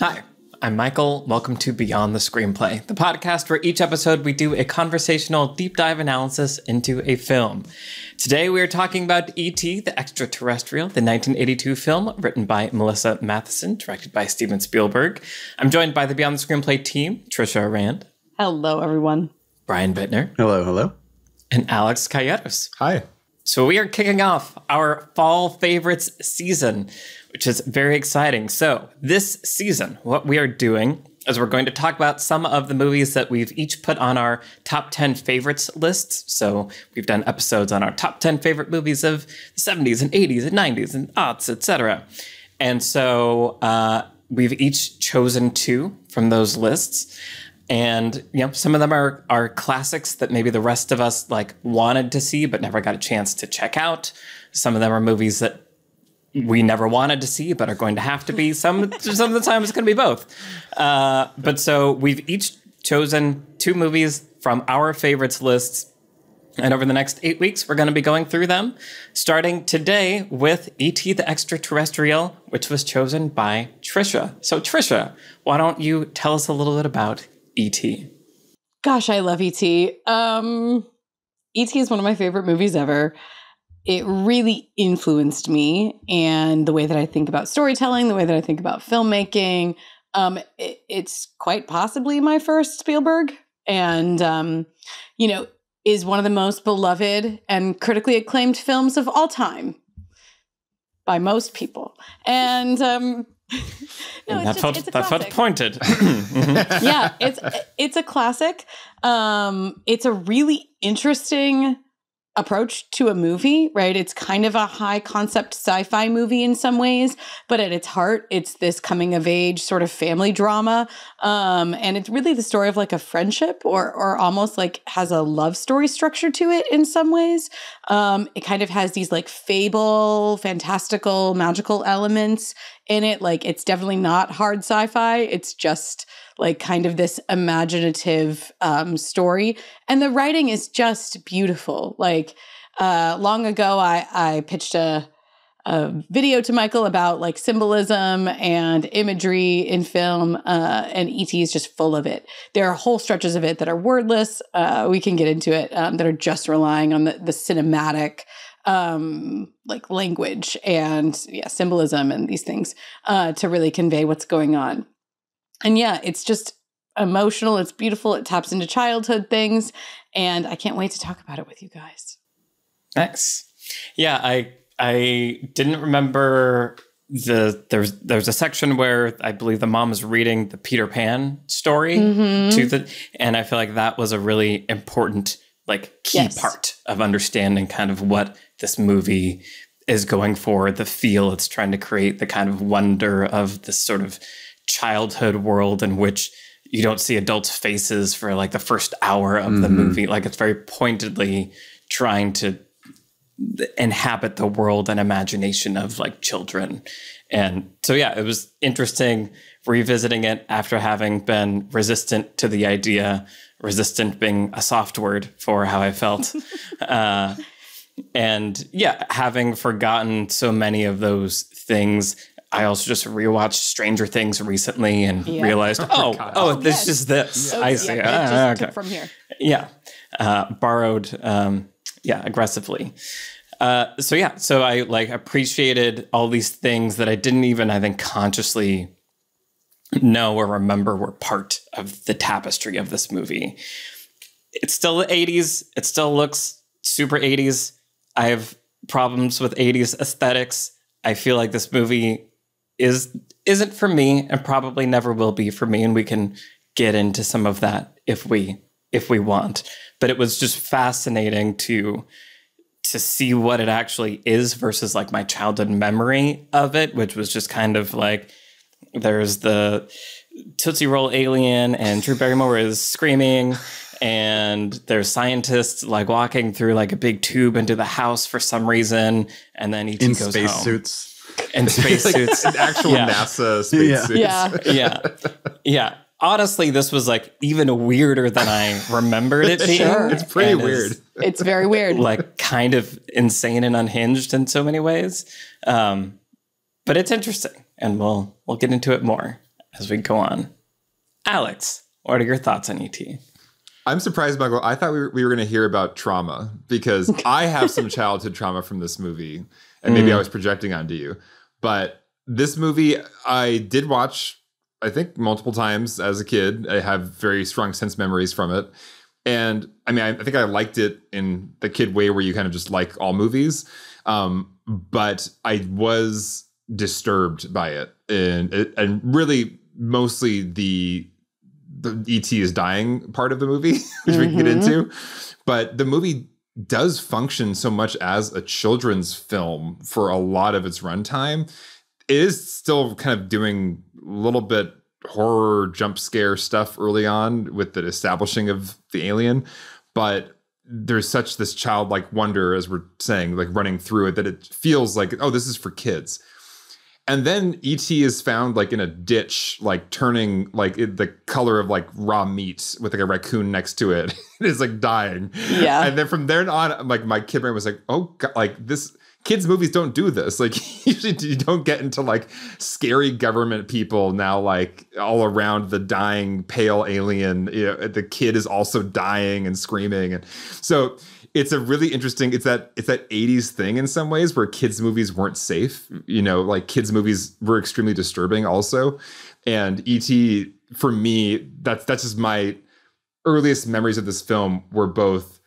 Hi, I'm Michael. Welcome to Beyond the Screenplay, the podcast where each episode we do a conversational deep dive analysis into a film. Today we are talking about E.T., the Extraterrestrial, the 1982 film written by Melissa Mathison, directed by Steven Spielberg. I'm joined by the Beyond the Screenplay team, Tricia Aurand. Hello, everyone. Brian Bitner. Hello, hello. And Alex Calleros. Hi. So we are kicking off our fall favorites season which is very exciting. So, this season, what we are doing is we're going to talk about some of the movies that we've each put on our top 10 favorites lists. So, we've done episodes on our top 10 favorite movies of the 70s and 80s and 90s and aughts, etc. And so, uh, we've each chosen two from those lists and you know some of them are are classics that maybe the rest of us like wanted to see but never got a chance to check out some of them are movies that we never wanted to see, but are going to have to be. Some some of the time it's going to be both. Uh, but so we've each chosen two movies from our favorites lists, and over the next eight weeks we're going to be going through them, starting today with E.T. the Extraterrestrial, which was chosen by Tricia. So Tricia, why don't you tell us a little bit about E.T. Gosh, I love E.T. Um, E.T. is one of my favorite movies ever it really influenced me and the way that I think about storytelling, the way that I think about filmmaking. Um, it, it's quite possibly my first Spielberg, and um, you know, is one of the most beloved and critically acclaimed films of all time by most people. And um, no, and that just, felt that felt pointed. yeah, it's it's a classic. Um, it's a really interesting approach to a movie, right? It's kind of a high concept sci fi movie in some ways, but at its heart, it's this coming of age sort of family drama. Um, and it's really the story of like a friendship or, or almost like has a love story structure to it in some ways. Um, it kind of has these like fable, fantastical, magical elements in it. Like it's definitely not hard sci fi, it's just like kind of this imaginative um, story. And the writing is just beautiful. Like uh, long ago, I, I pitched a, a video to Michael about like symbolism and imagery in film, uh, and ET is just full of it. There are whole stretches of it that are wordless. Uh, we can get into it um, that are just relying on the, the cinematic um like language and yeah symbolism and these things uh to really convey what's going on and yeah, it's just emotional. It's beautiful. It taps into childhood things. And I can't wait to talk about it with you guys. Nice. Yeah, I I didn't remember the there's there's a section where I believe the mom is reading the Peter Pan story mm-hmm. to the and I feel like that was a really important like key yes. part of understanding kind of what this movie is going for, the feel it's trying to create, the kind of wonder of this sort of childhood world in which you don't see adults' faces for like the first hour of mm-hmm. the movie. Like it's very pointedly trying to inhabit the world and imagination of like children. And so, yeah, it was interesting revisiting it after having been resistant to the idea, resistant being a soft word for how I felt. uh, and yeah, having forgotten so many of those things I also just rewatched Stranger Things recently and yeah. realized, oh, oh, oh, this yes. is this. I see. Yeah, ah, okay. From here. Yeah. Uh, borrowed, um, yeah, aggressively. Uh, so yeah, so I like appreciated all these things that I didn't even, I think, consciously know or remember were part of the tapestry of this movie. It's still the 80s. It still looks super 80s. I have problems with 80s aesthetics. I feel like this movie is isn't for me and probably never will be for me and we can get into some of that if we if we want but it was just fascinating to to see what it actually is versus like my childhood memory of it which was just kind of like there's the Tootsie Roll alien and Drew Barrymore is screaming and there's scientists like walking through like a big tube into the house for some reason and then he in goes space home. suits and spacesuits. like, actual yeah. NASA spacesuits. Yeah. yeah. Yeah. Yeah. Honestly, this was like even weirder than I remembered it being. Sure. It's pretty weird. It's very weird. Like kind of insane and unhinged in so many ways. Um, but it's interesting and we'll we'll get into it more. as we go on. Alex, what are your thoughts on ET? I'm surprised, Michael. I thought we were, we were going to hear about trauma because I have some childhood trauma from this movie, and maybe mm. I was projecting onto you. But this movie, I did watch, I think, multiple times as a kid. I have very strong sense memories from it. And I mean, I, I think I liked it in the kid way where you kind of just like all movies. Um, but I was disturbed by it. And, and really, mostly the the ET is dying part of the movie, which mm-hmm. we can get mm-hmm. into. But the movie does function so much as a children's film for a lot of its runtime. It is still kind of doing a little bit horror jump scare stuff early on with the establishing of the alien, but there's such this childlike wonder as we're saying like running through it that it feels like oh this is for kids and then et is found like in a ditch like turning like it, the color of like raw meat with like a raccoon next to it. It is like dying. Yeah. And then from there on like my kid brain was like oh God, like this kids movies don't do this. Like usually you don't get into like scary government people now like all around the dying pale alien. You know the kid is also dying and screaming. And so it's a really interesting it's that it's that 80s thing in some ways where kids movies weren't safe you know like kids movies were extremely disturbing also and et for me that's that's just my earliest memories of this film were both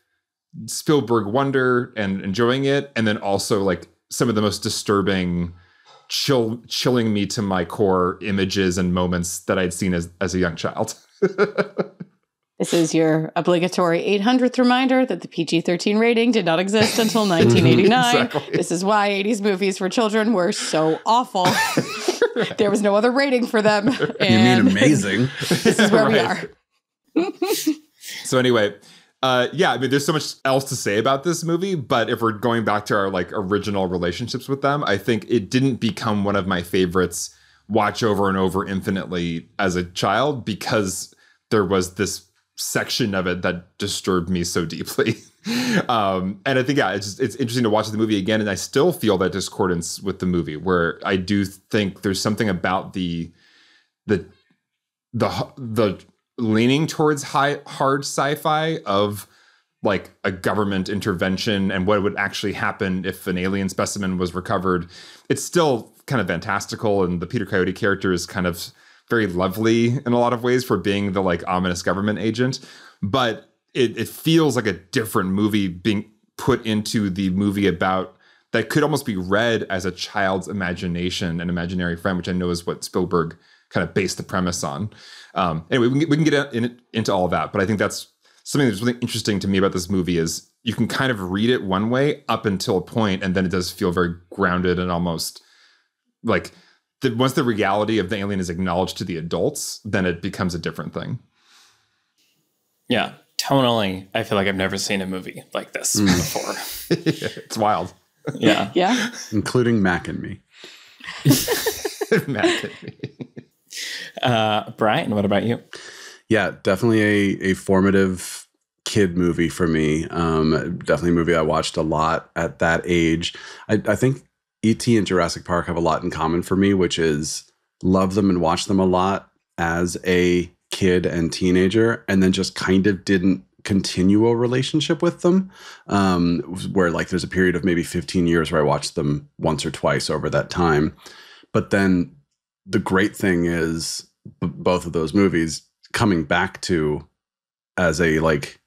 Spielberg wonder and enjoying it, and then also like some of the most disturbing, chill, chilling me to my core images and moments that I'd seen as as a young child. This is your obligatory 800th reminder that the PG 13 rating did not exist until 1989. exactly. This is why 80s movies for children were so awful. there was no other rating for them. And you mean amazing? This is where right. we are. so, anyway, uh, yeah, I mean, there's so much else to say about this movie, but if we're going back to our like original relationships with them, I think it didn't become one of my favorites. Watch over and over infinitely as a child because there was this section of it that disturbed me so deeply. um, and I think yeah, it's it's interesting to watch the movie again, and I still feel that discordance with the movie, where I do think there's something about the the the the leaning towards high hard sci-fi of like a government intervention and what would actually happen if an alien specimen was recovered. It's still kind of fantastical, and the Peter Coyote character is kind of very lovely in a lot of ways for being the like ominous government agent. But it, it feels like a different movie being put into the movie about that could almost be read as a child's imagination and imaginary friend, which I know is what Spielberg kind of based the premise on. Um, anyway, we can, we can get in, into all of that, but I think that's something that's really interesting to me about this movie is you can kind of read it one way up until a point, and then it does feel very grounded and almost like the, once the reality of the alien is acknowledged to the adults, then it becomes a different thing. Yeah, tonally, I feel like I've never seen a movie like this mm. before. it's wild. Yeah, yeah, including Mac and me. Mac and me. Uh, Brian, what about you? Yeah, definitely a, a formative kid movie for me. Um, definitely a movie I watched a lot at that age. I, I think E.T. and Jurassic Park have a lot in common for me, which is love them and watch them a lot as a kid and teenager, and then just kind of didn't continue a relationship with them. Um, where like there's a period of maybe 15 years where I watched them once or twice over that time. But then the great thing is b- both of those movies coming back to as a like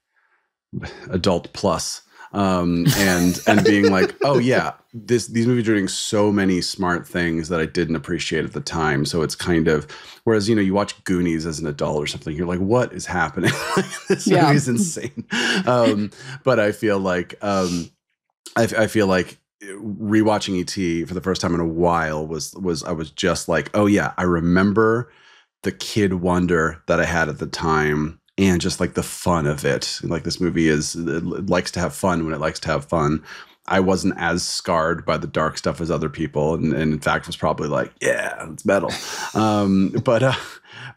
adult plus um, and and being like, oh yeah, this these movies are doing so many smart things that I didn't appreciate at the time. So it's kind of whereas you know you watch Goonies as an adult or something, you're like, what is happening? this yeah. movie is insane. Um, but I feel like um, I, I feel like rewatching ET for the first time in a while was was I was just like, oh yeah, I remember the kid wonder that I had at the time and just like the fun of it. Like this movie is likes to have fun when it likes to have fun. I wasn't as scarred by the dark stuff as other people, and, and in fact was probably like, yeah, it's metal. um, but uh,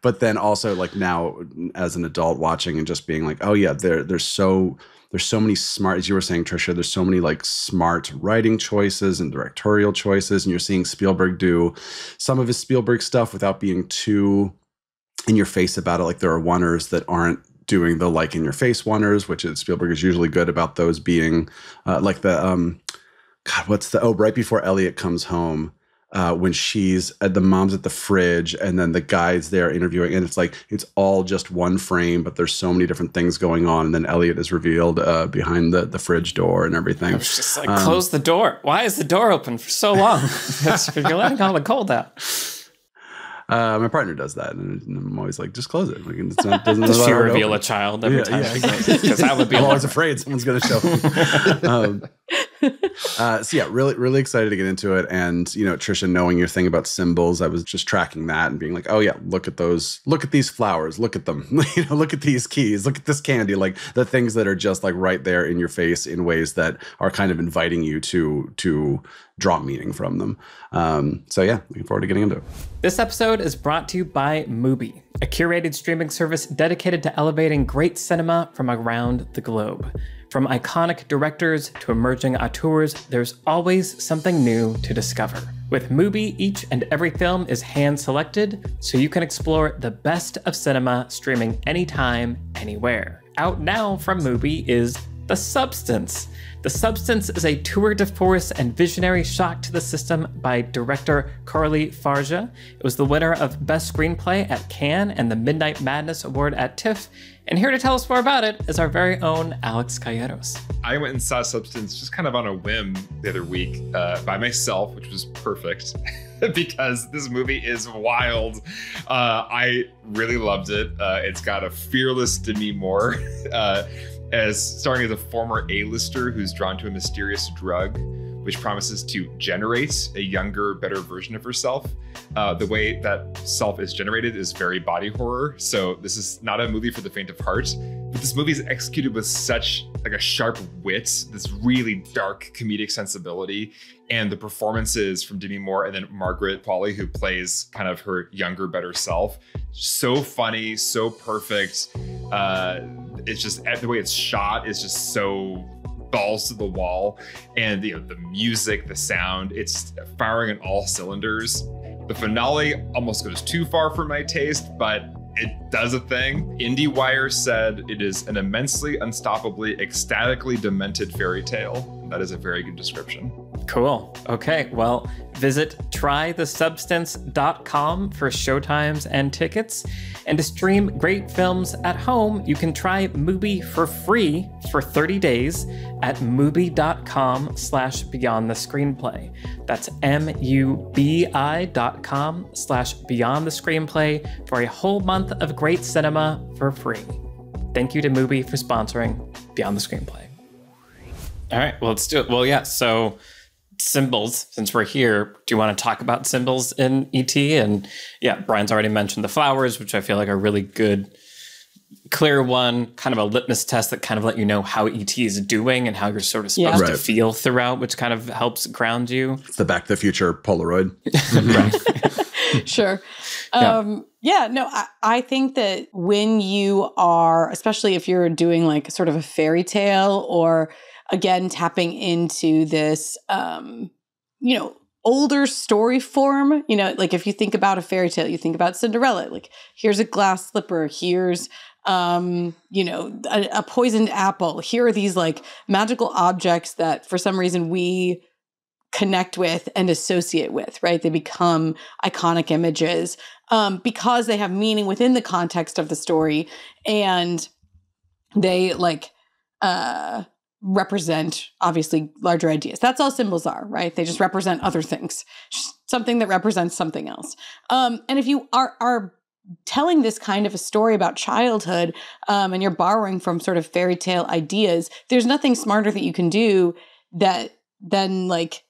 but then also like now as an adult watching and just being like, oh yeah, they're they're so there's so many smart, as you were saying, Tricia, there's so many like smart writing choices and directorial choices. And you're seeing Spielberg do some of his Spielberg stuff without being too in your face about it. Like there are oneers that aren't doing the like in your face oneers, which is Spielberg is usually good about those being uh, like the um, God, what's the oh right before Elliot comes home. Uh, when she's at the mom's at the fridge and then the guy's there interviewing and it's like it's all just one frame but there's so many different things going on and then elliot is revealed uh, behind the, the fridge door and everything it's just like um, close the door why is the door open for so long you're letting all the cold out uh, my partner does that, and I'm always like, just close it. Like, it's not, doesn't Does she reveal a child every yeah, time? Yeah, exactly. Because that would be. I'm always afraid someone's going to show. um, uh, so yeah, really, really excited to get into it. And you know, Tricia, knowing your thing about symbols, I was just tracking that and being like, oh yeah, look at those, look at these flowers, look at them, you know, look at these keys, look at this candy, like the things that are just like right there in your face in ways that are kind of inviting you to to draw meaning from them. Um, so yeah, looking forward to getting into it. This episode is brought to you by Mubi, a curated streaming service dedicated to elevating great cinema from around the globe. From iconic directors to emerging auteurs, there's always something new to discover. With Mubi, each and every film is hand selected, so you can explore the best of cinema streaming anytime, anywhere. Out now from Mubi is The Substance the Substance is a tour de force and visionary shock to the system by director Coralie Fargeat. It was the winner of Best Screenplay at Cannes and the Midnight Madness Award at TIFF. And here to tell us more about it is our very own Alex Calleros. I went and saw Substance just kind of on a whim the other week uh, by myself, which was perfect. because this movie is wild. Uh, I really loved it. Uh, it's got a fearless Demi Moore. Uh, as starring as a former A-lister who's drawn to a mysterious drug which promises to generate a younger, better version of herself. Uh, the way that self is generated is very body horror. So this is not a movie for the faint of heart. But this movie is executed with such like a sharp wit, this really dark comedic sensibility, and the performances from Demi Moore and then Margaret Qualley, who plays kind of her younger, better self. So funny, so perfect. Uh, it's just the way it's shot is just so balls to the wall and you know the music the sound it's firing on all cylinders the finale almost goes too far for my taste but it does a thing. IndieWire said it is an immensely, unstoppably, ecstatically demented fairy tale. That is a very good description. Cool. Okay. Well, visit trythesubstance.com for showtimes and tickets. And to stream great films at home, you can try Mubi for free for 30 days at mubi.com slash beyond the screenplay. That's M-U-B-I dot com slash beyond the screenplay for a whole month of great cinema for free. Thank you to Mubi for sponsoring Beyond the Screenplay. All right, well, let's do it. Well, yeah, so symbols since we're here do you want to talk about symbols in et and yeah brian's already mentioned the flowers which i feel like are really good clear one kind of a litmus test that kind of let you know how et is doing and how you're sort of supposed yeah. to feel throughout which kind of helps ground you it's the back to the future polaroid sure um, yeah. yeah no I, I think that when you are especially if you're doing like sort of a fairy tale or again tapping into this um you know older story form. You know like if you think about a fairy tale you think about cinderella like here's a glass slipper here's um you know a, a poisoned apple. Here are these like magical objects that for some reason we connect with and associate with right? They become iconic images um because they have meaning within the context of the story. And they like uh represent obviously larger ideas. That's all symbols are, right? They just represent other things, something that represents something else. Um, and if you are are telling this kind of a story about childhood um, and you're borrowing from sort of fairy tale ideas, there's nothing smarter that you can do that than like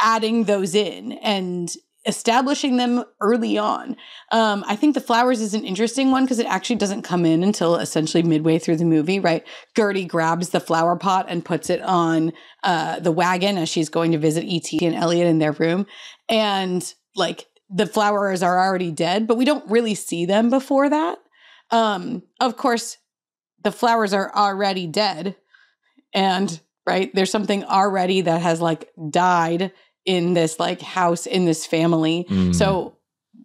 adding those in and establishing them early on. Um, I think the flowers is an interesting one because it actually doesn't come in until essentially midway through the movie, right? Gertie grabs the flower pot and puts it on uh, the wagon as she's going to visit E.T. and Elliot in their room. And like the flowers are already dead, but we don't really see them before that. Um, of course, the flowers are already dead. And right, there's something already that has like died in this like house in this family. Mm. So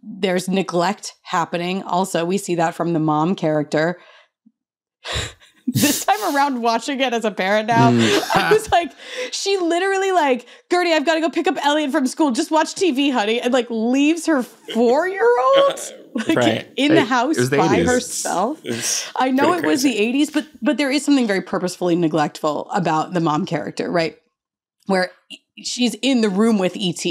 there's neglect happening. Also, we see that from the mom character. this time around watching it as a parent now mm. i was like she literally like gertie i've got to go pick up elliot from school just watch tv honey and like leaves her four-year-old like right. in the house the by 80s. herself i know it was the 80s but but there is something very purposefully neglectful about the mom character right where she's in the room with et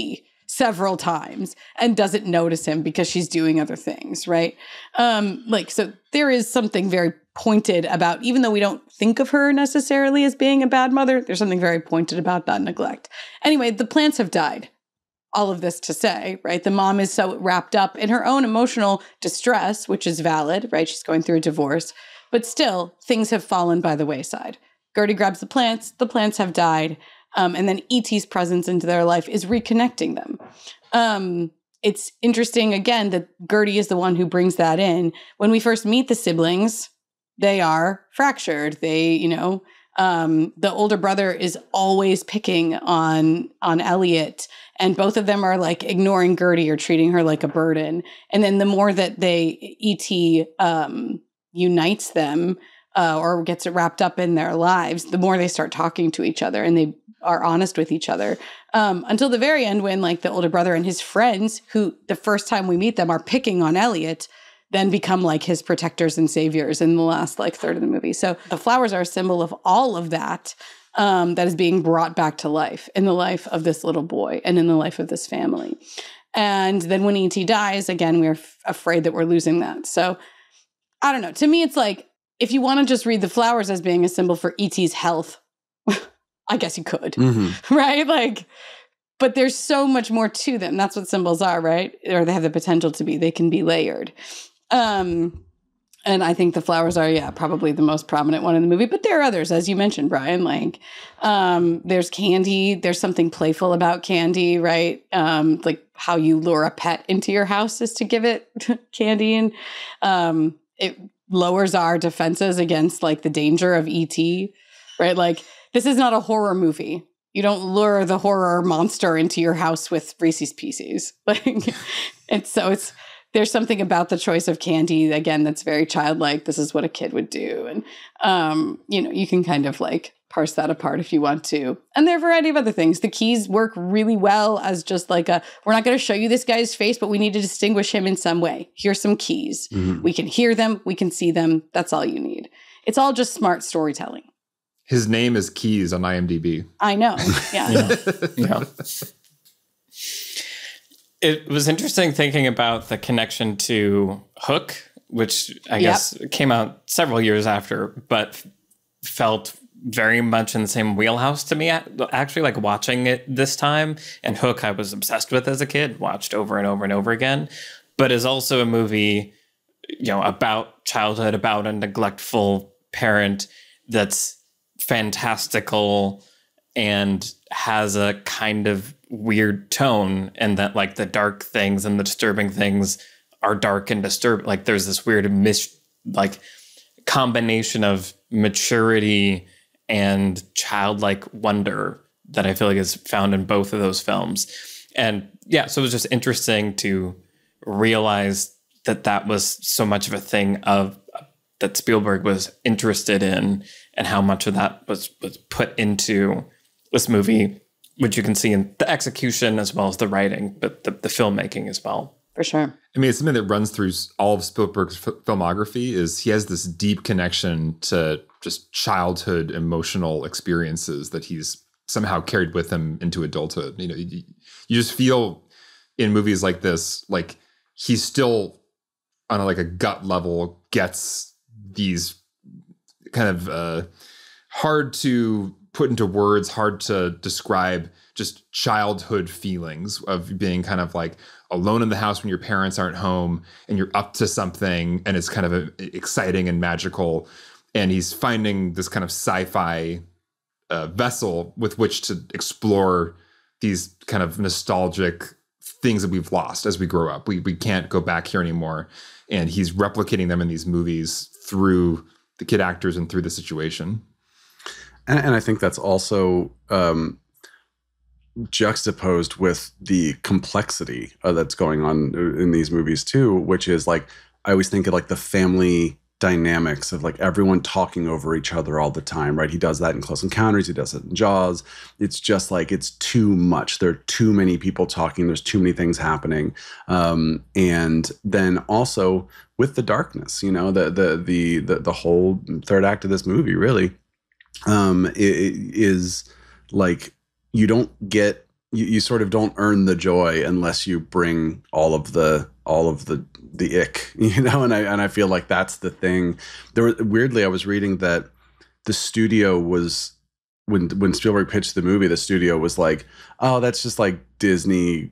several times and doesn't notice him because she's doing other things, right? Um, like, so there is something very pointed about, even though we don't think of her necessarily as being a bad mother, there's something very pointed about that neglect. Anyway, the plants have died. All of this to say, right? The mom is so wrapped up in her own emotional distress, which is valid, right? She's going through a divorce, but still, things have fallen by the wayside. Gertie grabs the plants, the plants have died. Um, and then ET's presence into their life is reconnecting them. Um, it's interesting again that Gertie is the one who brings that in. When we first meet the siblings, they are fractured. They, you know, um, the older brother is always picking on on Elliot, and both of them are like ignoring Gertie or treating her like a burden. And then the more that they ET um, unites them, uh, or gets it wrapped up in their lives, the more they start talking to each other and they are honest with each other. Um, until the very end, when like the older brother and his friends, who the first time we meet them are picking on Elliot, then become like his protectors and saviors in the last like third of the movie. So the flowers are a symbol of all of that um, that is being brought back to life in the life of this little boy and in the life of this family. And then when ET dies, again, we're f- afraid that we're losing that. So I don't know. To me, it's like if you want to just read the flowers as being a symbol for ET's health, I guess you could, mm-hmm. right? Like, but there's so much more to them. That's what symbols are, right? Or they have the potential to be. They can be layered. Um, and I think the flowers are, yeah, probably the most prominent one in the movie. But there are others, as you mentioned, Brian. Like, um, there's candy. There's something playful about candy, right? Um, like how you lure a pet into your house is to give it candy, and um, it lowers our defenses against like the danger of ET, right? Like this is not a horror movie. You don't lure the horror monster into your house with Reese's Pieces. Like it's so it's there's something about the choice of candy again that's very childlike. This is what a kid would do, and um, you know you can kind of like parse that apart if you want to. And there are a variety of other things. The keys work really well as just like a we're not going to show you this guy's face, but we need to distinguish him in some way. Here's some keys. Mm-hmm. We can hear them, we can see them. That's all you need. It's all just smart storytelling. His name is Keys on IMDb. I know. Yeah. yeah. yeah. It was interesting thinking about the connection to Hook, which I yep. guess came out several years after, but felt very much in the same wheelhouse to me. Actually, like watching it this time, and Hook, I was obsessed with as a kid, watched over and over and over again, but is also a movie, you know, about childhood, about a neglectful parent that's fantastical and has a kind of weird tone, and that like the dark things and the disturbing things are dark and disturbing. Like there's this weird mis like combination of maturity and childlike wonder that I feel like is found in both of those films. And yeah, so it was just interesting to realize that that was so much of a thing of that Spielberg was interested in and how much of that was was put into this movie, which you can see in the execution as well as the writing, but the, the filmmaking as well. For sure. I mean, it's something that runs through all of Spielberg's f- filmography is he has this deep connection to just childhood emotional experiences that he's somehow carried with him into adulthood. You know, you, you just feel in movies like this, like he's still on a, like a gut level gets these kind of uh, hard to put into words, hard to describe just childhood feelings of being kind of like alone in the house when your parents aren't home and you're up to something and it's kind of a, exciting and magical and he's finding this kind of sci-fi uh, vessel with which to explore these kind of nostalgic things that we've lost as we grow up. We we can't go back here anymore, and he's replicating them in these movies through the kid actors and through the situation. And, and I think that's also um, juxtaposed with the complexity uh, that's going on in these movies too, which is like I always think of like the family dynamics of like everyone talking over each other all the time, right? He does that in Close Encounters, he does it in Jaws. It's just like it's too much. There are too many people talking, there's too many things happening. Um, and then also with the darkness, you know, the the the the, the whole third act of this movie really um is like you don't get you, you sort of don't earn the joy unless you bring all of the all of the the ick you know? And i and i feel like that's the thing. There were, weirdly i was reading that the studio was when when spielberg pitched the movie the studio was like oh that's just like disney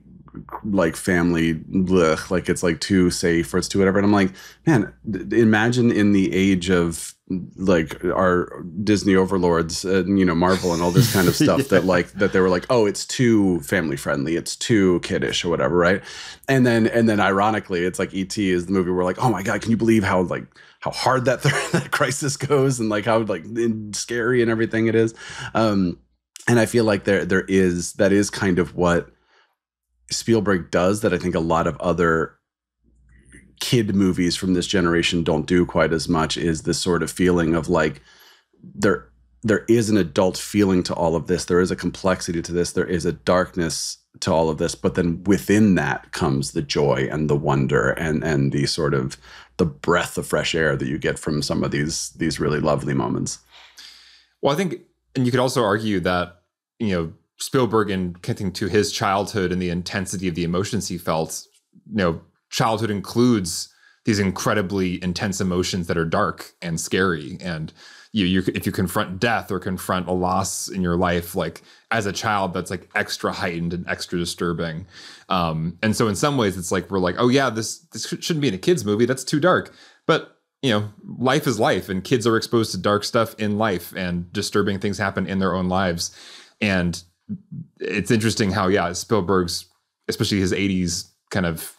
like family blech, like it's like too safe or it's too whatever. And i'm like man imagine in the age of like our disney overlords and you know marvel and all this kind of stuff yeah. that like that they were like oh it's too family friendly it's too kiddish or whatever right? And then and then ironically it's like et is the movie where like oh my god can you believe how like how hard that, that crisis goes and like how like scary and everything it is? Um and i feel like there there is that is kind of what Spielberg does that I think a lot of other kid movies from this generation don't do quite as much is this sort of feeling of like there there is an adult feeling to all of this. There is a complexity to this. There is a darkness to all of this. But then within that comes the joy and the wonder and and the sort of the breath of fresh air that you get from some of these these really lovely moments. Well i think and you could also argue that you know Spielberg and connecting to his childhood and the intensity of the emotions he felt, you know, childhood includes these incredibly intense emotions that are dark and scary. And you, you, if you confront death or confront a loss in your life, like as a child, that's like extra heightened and extra disturbing. Um, and so in some ways, it's like we're like, oh yeah, this this shouldn't be in a kids movie. That's too dark. But you know, life is life, and kids are exposed to dark stuff in life, and disturbing things happen in their own lives. And it's interesting how yeah Spielberg's especially his 80s kind of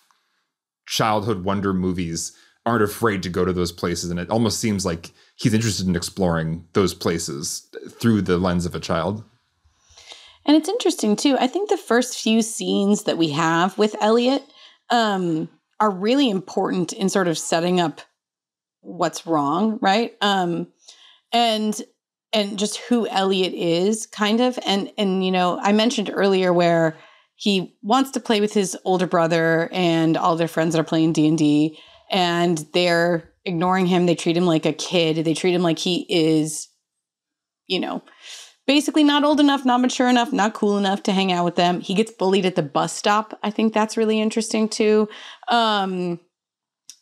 childhood wonder movies aren't afraid to go to those places and it almost seems like he's interested in exploring those places through the lens of a child. And it's interesting too. I think the first few scenes that we have with elliot um, are really important in sort of setting up what's wrong right? Um, and and just who Elliot is kind of. And and you know I mentioned earlier where he wants to play with his older brother and all their friends that are playing D&D and they're ignoring him. They treat him like a kid. They treat him like he is you know basically not old enough not mature enough not cool enough to hang out with them. He gets bullied at the bus stop. I think that's really interesting too. Um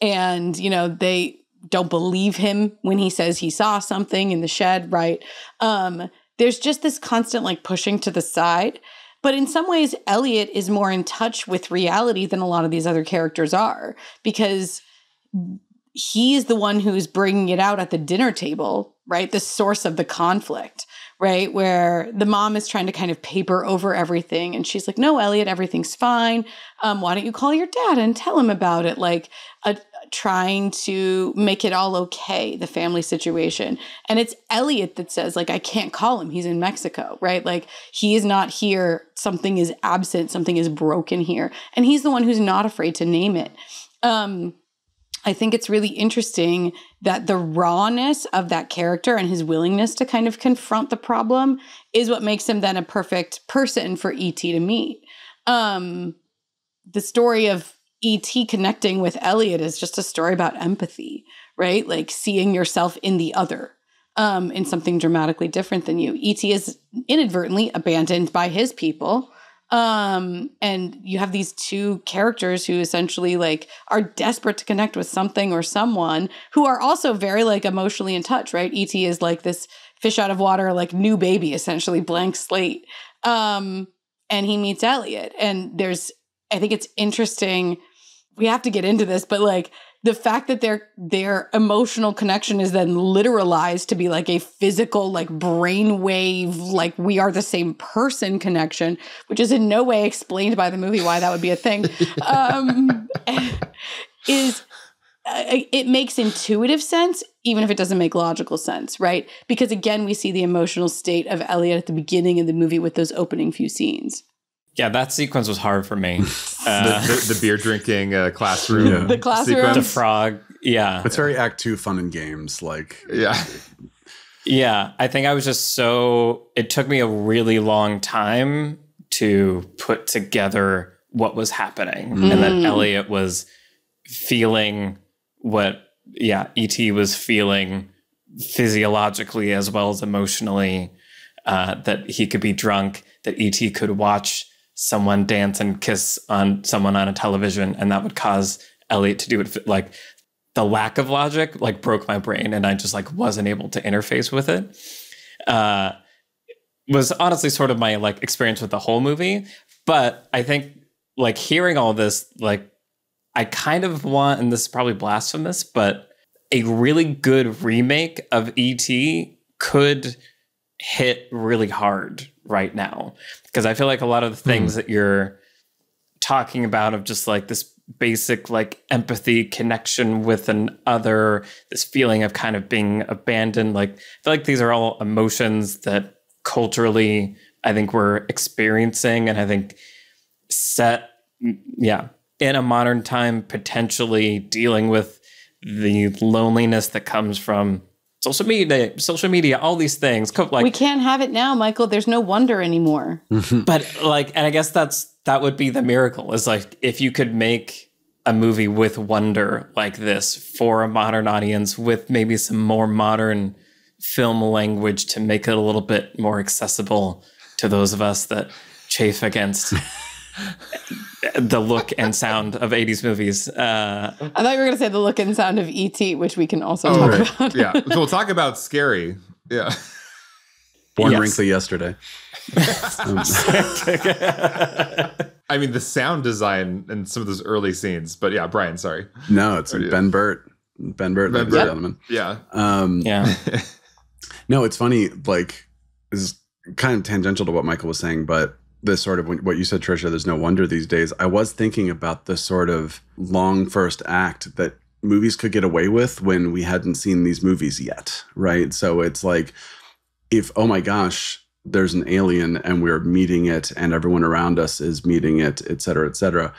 and you know they don't believe him when he says he saw something in the shed, right? Um, there's just this constant like pushing to the side. But in some ways, Elliot is more in touch with reality than a lot of these other characters are because he's the one who's bringing it out at the dinner table, right? The source of the conflict, right? Where the mom is trying to kind of paper over everything. And she's like, no, Elliot, everything's fine. Um, why don't you call your dad and tell him about it? Like, a, trying to make it all okay, the family situation. And it's Elliot that says, like, I can't call him. He's in Mexico, right? Like, he is not here. Something is absent. Something is broken here. And he's the one who's not afraid to name it. Um, I think it's really interesting that the rawness of that character and his willingness to kind of confront the problem is what makes him then a perfect person for ET to meet. Um, the story of E.T. connecting with Elliot is just a story about empathy, right? Like seeing yourself in the other, um, in something dramatically different than you. E.T. is inadvertently abandoned by his people. Um, and you have these two characters who essentially like are desperate to connect with something or someone who are also very like emotionally in touch, right? E.T. is like this fish out of water, like new baby, essentially blank slate. Um, and he meets Elliot. And there's I think it's interesting. We have to get into this, but like the fact that their their emotional connection is then literalized to be like a physical, like brainwave, like we are the same person connection, which is in no way explained by the movie why that would be a thing, um, is uh, it makes intuitive sense, even if it doesn't make logical sense, right? Because again, we see the emotional state of Elliot at the beginning of the movie with those opening few scenes. Yeah, that sequence was hard for me. the, Uh, the, the beer drinking uh, classroom. Yeah. The classroom. the frog. Yeah. It's very Act Two fun and games. Like Yeah. Yeah, I think I was just so it took me a really long time to put together what was happening and that Mm. Elliot was feeling what yeah, ET was feeling physiologically as well as emotionally uh, that he could be drunk, that ET could watch someone dance and kiss on someone on a television and that would cause Elliot to do it. Like the lack of logic like broke my brain and I just like wasn't able to interface with it. Uh, was honestly sort of my like experience with the whole movie, but I think like hearing all this, like I kind of want, and this is probably blasphemous, but a really good remake of ET could hit really hard right now because I feel like a lot of the hmm. things that you're talking about of just like this basic like empathy connection with an other this feeling of kind of being abandoned like i feel like these are all emotions that culturally i think we're experiencing and i think set yeah in a modern time potentially dealing with the loneliness that comes from social media social media all these things like we can't have it now, Michael. There's no wonder anymore. but like and i guess that's that would be the miracle is like if you could make a movie with wonder like this for a modern audience with maybe some more modern film language to make it a little bit more accessible to those of us that chafe against the look and sound of 80s movies uh I thought you were going to say the look and sound of ET, which we can also Oh, talk right. about. yeah. So we'll talk about scary. Yeah. born Yes. wrinkly yesterday. Um, I mean, the sound design and some of those early scenes. But yeah, Brian, sorry. no, it's Yeah. Ben Burtt. Ben Burtt, Ben ladies Burtt. gentlemen. Yeah. Um, yeah No, it's funny. Like, this is kind of tangential to what Michael was saying, but this sort of what you said, Tricia. There's no wonder these days. I was thinking about the sort of long first act that movies could get away with when we hadn't seen these movies yet, right? So it's like, if oh my gosh, there's an alien and we're meeting it, and everyone around us is meeting it, et cetera, et cetera.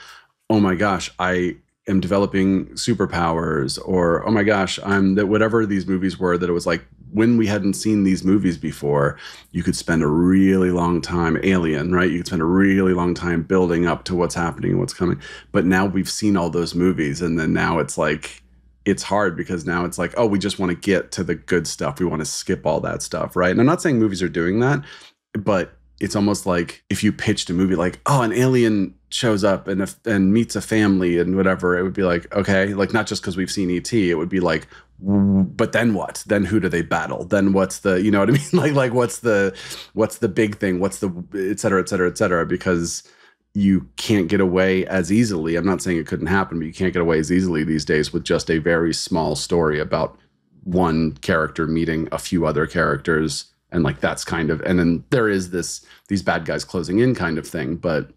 Oh my gosh, I am developing superpowers, or oh my gosh, I'm that whatever these movies were that it was like when we hadn't seen these movies before, you could spend a really long time alien, right? You could spend a really long time building up to what's happening and what's coming. But now we've seen all those movies, and then now it's like it's hard because now it's like, oh, we just want to get to the good stuff. We want to skip all that stuff, right? And I'm not saying movies are doing that, but it's almost like if you pitched a movie like, oh, an alien shows up and if, and meets a family and whatever, it would be like, okay, like not just because we've seen ET, it would be like, but then what? Then who do they battle? Then what's the, you know what I mean? like, like what's the, what's the big thing? What's the, et cetera, et cetera, et cetera? Because you can't get away as easily. I'm not saying it couldn't happen, but you can't get away as easily these days with just a very small story about one character meeting a few other characters and like that's kind of and then there is this these bad guys closing in kind of thing but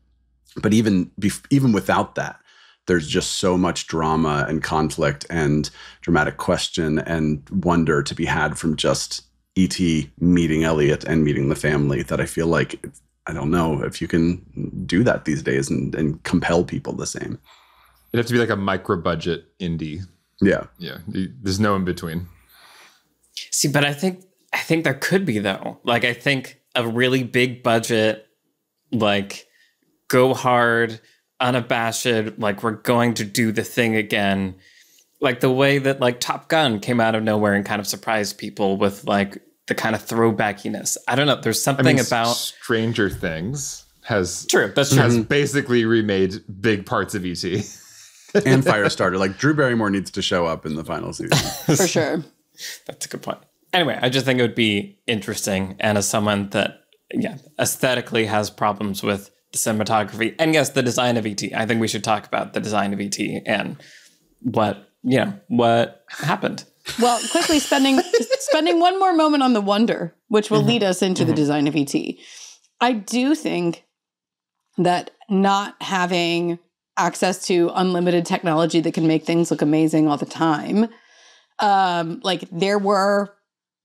but even even without that there's just so much drama and conflict and dramatic question and wonder to be had from just et meeting elliot and meeting the family that i feel like i don't know if you can do that these days and, and compel people the same It'd have to be like a micro budget indie. yeah Yeah. There's no in between. See, but I think I think there could be though. Like I think a really big budget, like go hard, unabashed, like we're going to do the thing again. Like the way that like Top Gun came out of nowhere and kind of surprised people with like the kind of throwbackiness. I don't know. There's I something mean, about Stranger Things has true. That's true. has basically remade big parts of E ET. and firestarter like drew barrymore needs to show up in the final season for sure. That's a good point. Anyway, I just think it would be interesting. And as someone that, yeah, aesthetically has problems with the cinematography and yes, the design of ET, I think we should talk about the design of ET and what, you know, what happened. Well, quickly spending spending one more moment on the wonder, which will lead us into the design of ET. I do think that not having access to unlimited technology that can make things look amazing all the time, um, like there were,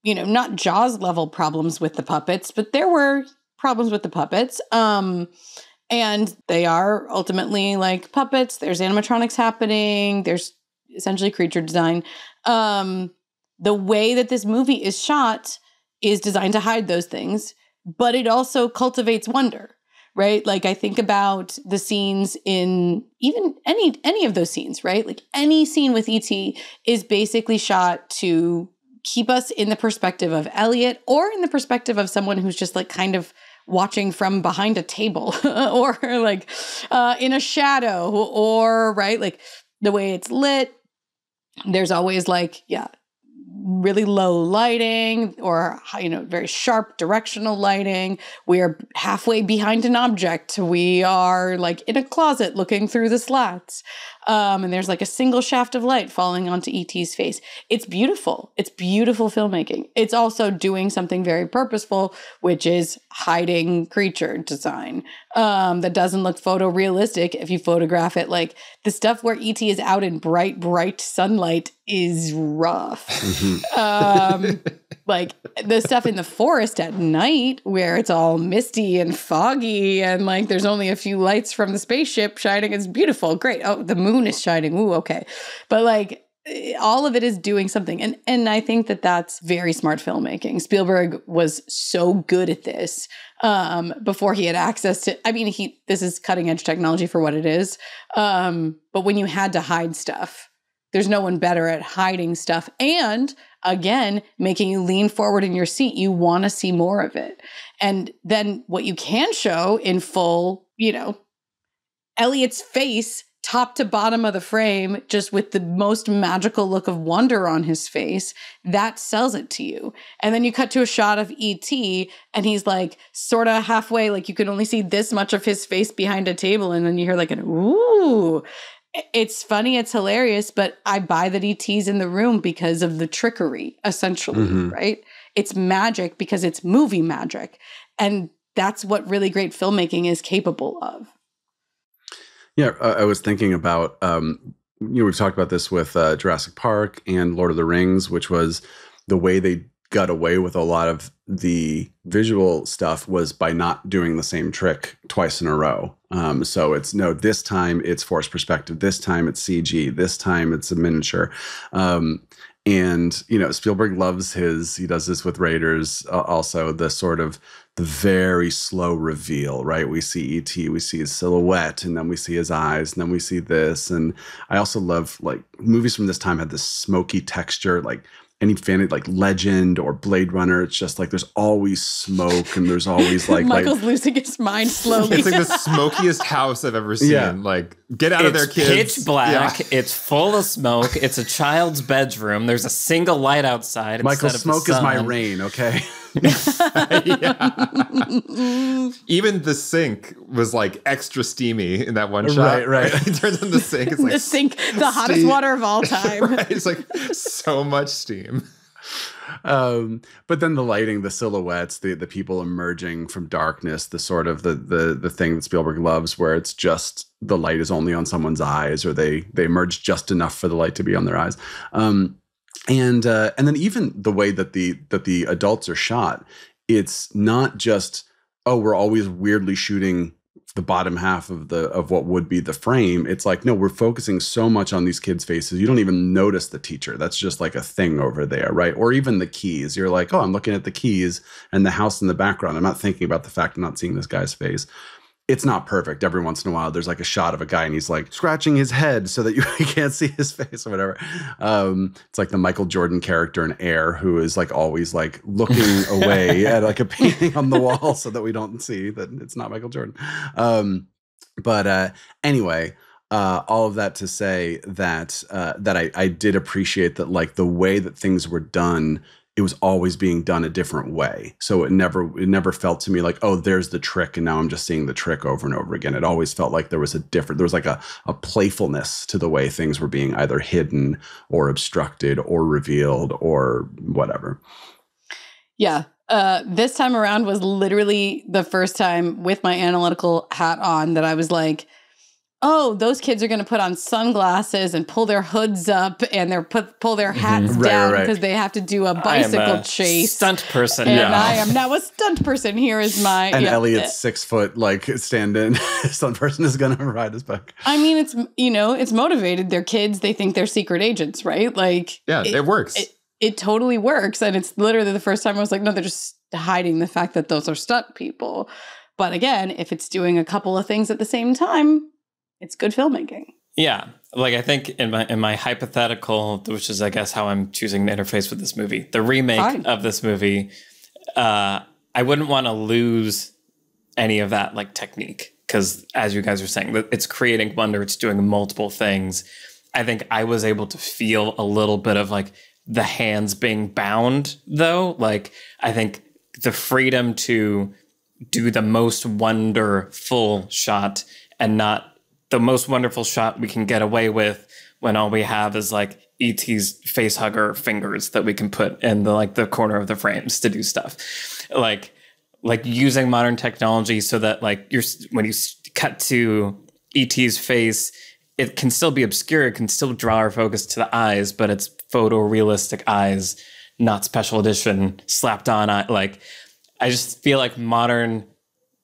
you know, not Jaws level problems with the puppets, but there were problems with the puppets. Um, And they are ultimately like puppets. There's animatronics happening. There's essentially creature design. Um, the way that this movie is shot is designed to hide those things, but it also cultivates wonder right like i think about the scenes in even any any of those scenes right like any scene with et is basically shot to keep us in the perspective of elliot or in the perspective of someone who's just like kind of watching from behind a table or like uh, in a shadow or right like the way it's lit. There's always like yeah really low lighting or you know very sharp directional lighting. We are halfway behind an object. We are like in a closet looking through the slats um, and there's like a single shaft of light falling onto et's face it's beautiful it's beautiful filmmaking it's also doing something very purposeful which is hiding creature design um, that doesn't look photorealistic if you photograph it like the stuff where et is out in bright bright sunlight is rough. Mm-hmm. um, like the stuff in the forest at night where it's all misty and foggy and like there's only a few lights from the spaceship shining. It's beautiful. Great. Oh, the moon is shining. Ooh, okay. But like all of it is doing something and and I think that that's very smart filmmaking. Spielberg was so good at this um, before he had access to I mean he this is cutting edge technology for what it is. Um, but when you had to hide stuff there's no one better at hiding stuff and again making you lean forward in your seat. You want to see more of it. And then what you can show in full you know elliot's face top to bottom of the frame just with the most magical look of wonder on his face that sells it to you. And then you cut to a shot of et and he's like sort of halfway like you can only see this much of his face behind a table and then you hear like an ooh it's funny, it's hilarious, but I buy that ET's in the room because of the trickery, essentially, mm-hmm. right? It's magic because it's movie magic. And that's what really great filmmaking is capable of. Yeah, I was thinking about, um, you know, we've talked about this with uh, Jurassic Park and Lord of the Rings, which was the way they got away with a lot of the visual stuff was by not doing the same trick twice in a row. Um, so it's no, this time it's forced perspective, this time it's CG, this time it's a miniature. Um, and you know Spielberg loves his. He does this with Raiders. Uh, also, the sort of the very slow reveal, right? We see ET, we see his silhouette, and then we see his eyes, and then we see this. And I also love like movies from this time had this smoky texture, like any fan like Legend or Blade Runner. It's just like there's always smoke and there's always like Michael's like, losing his mind slowly. it's like the smokiest house I've ever seen. Yeah. Like get out it's of there, kids. Pitch black. Yeah. It's full of smoke. It's a child's bedroom. There's a single light outside. Michael, smoke is my rain. Okay. Even the sink was like extra steamy in that one shot. Right, right. He turns on the sink. It's like the sink, the hottest water of all time. right? It's like so much steam. Um, but then the lighting, the silhouettes, the the people emerging from darkness, the sort of the the the thing that Spielberg loves, where it's just the light is only on someone's eyes, or they they emerge just enough for the light to be on their eyes. Um, and uh, and then even the way that the that the adults are shot, it's not just oh we're always weirdly shooting the bottom half of the of what would be the frame. It's like no we're focusing so much on these kids faces you don't even notice the teacher. That's just like a thing over there right? Or even the keys. You're like oh i'm looking at the keys and the house in the background. I'm not thinking about the fact i'm not seeing this guy's face it's not perfect. Every once in a while, there's like a shot of a guy and he's like scratching his head so that you can't see his face or whatever. Um, it's like the Michael Jordan character in Air, who is like always like looking away at like a painting on the wall so that we don't see that it's not Michael Jordan. Um, but uh, anyway, uh, all of that to say that uh, that I, I did appreciate that like the way that things were done it was always being done a different way. So it never it never felt to me like, oh, there's the trick and now I'm just seeing the trick over and over again. It always felt like there was a different there was like a, a playfulness to the way things were being either hidden or obstructed or revealed or whatever. Yeah. Uh, this time around was literally the first time with my analytical hat on that I was like, oh, those kids are going to put on sunglasses and pull their hoods up and they're put pull their mm-hmm. hats Right, down right. because they have to do a I am bicycle a chase. stunt person. and yeah. I am now a stunt person. Here is my And yeah. Elliot's six foot like stand in. Some person is gonna ride his bike. I mean, it's you know, it's motivated. They're kids. They think they're secret agents, right? Like, Yeah, it, works. it, it totally works, and it's literally the first time I was like, no, they're just hiding the fact that those are stunt people. But again, if it's doing a couple of things at the same time, it's good filmmaking. Yeah, like I think in my in my hypothetical, which is I guess how I'm choosing to interface with this movie, the remake Fine. of this movie, uh, I wouldn't want to lose any of that like technique because, as you guys are saying, it's creating wonder, it's doing multiple things. I think I was able to feel a little bit of like the hands being bound, though. Like I think the freedom to do the most wonderful shot and not the most wonderful shot we can get away with when all we have is like ET's face hugger fingers that we can put in the like the corner of the frames to do stuff. Like like using modern technology so that like you're when you cut to ET's face it can still be obscure, it can still draw our focus to the eyes, but it's photorealistic eyes, not special edition slapped on. Like I just feel like modern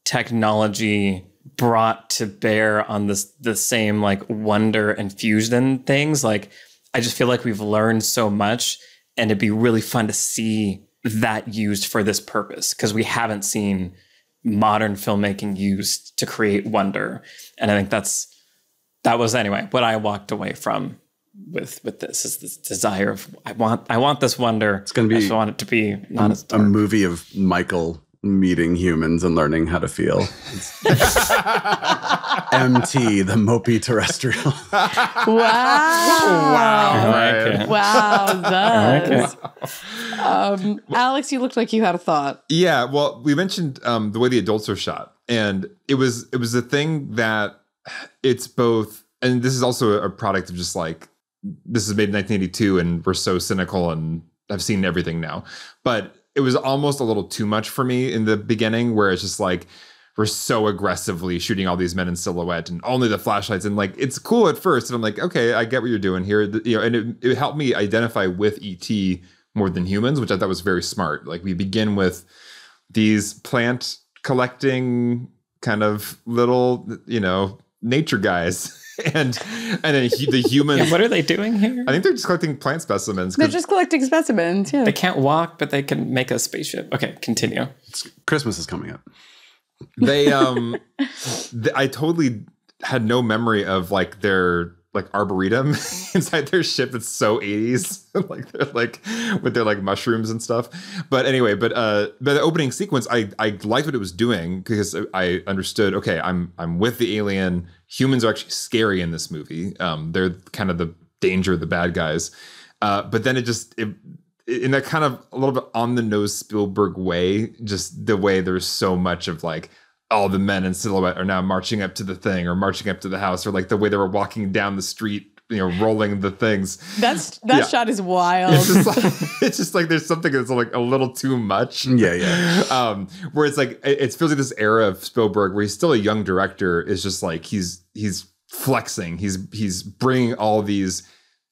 technology brought to bear on this the same like wonder and fusion things. Like i just feel like we've learned so much and it'd be really fun to see that used for this purpose because we haven't seen modern filmmaking used to create wonder. And i think that's that was anyway what i walked away from with with this is this desire of i want i want this wonder. It's gonna be i want it to be not as A movie of Michael meeting humans and learning how to feel. MT, the mopey terrestrial. Wow. I Right. like it. Wow, like. Um, Alex, you looked like you had a thought. Yeah, well, we mentioned um, the way the adults are shot, and it was it was a thing that it's both, and this is also a product of just like this is made in 1982, and we're so cynical, and I've seen everything now, but it was almost a little too much for me in the beginning, where it's just like we're so aggressively shooting all these men in silhouette and only the flashlights and like it's cool at first and i'm like okay i get what you're doing here. You know and it, it helped me identify with et more than humans which i thought was very smart. Like we begin with these plant collecting kind of little you know nature guys and and then hu- the humans Yeah, what are they doing here? i think they're just collecting plant specimens They're just collecting specimens. Yeah. They can't walk, but they can make a spaceship. Okay, continue. Christmas is coming up. they um th- i totally had no memory of like their like arboretum inside their ship it's so 80s like they're like with their like mushrooms and stuff. But anyway but uh but the opening sequence i i liked what it was doing because i understood okay i'm i'm with the alien. Humans are actually scary in this movie. Um they're kind of the danger the bad guys. Uh but then it just it in that kind of a little bit on the nose Spielberg way, just the way there's so much of like all the men in silhouette are now marching up to the thing or marching up to the house, or like the way they were walking down the street, you know, rolling the things. That's that Yeah. shot is wild. It's just like it's just like there's something that's like a little too much. Yeah, yeah. Um, where it's like it, it feels like this era of Spielberg where he's still a young director is just like he's he's flexing. He's he's bringing all these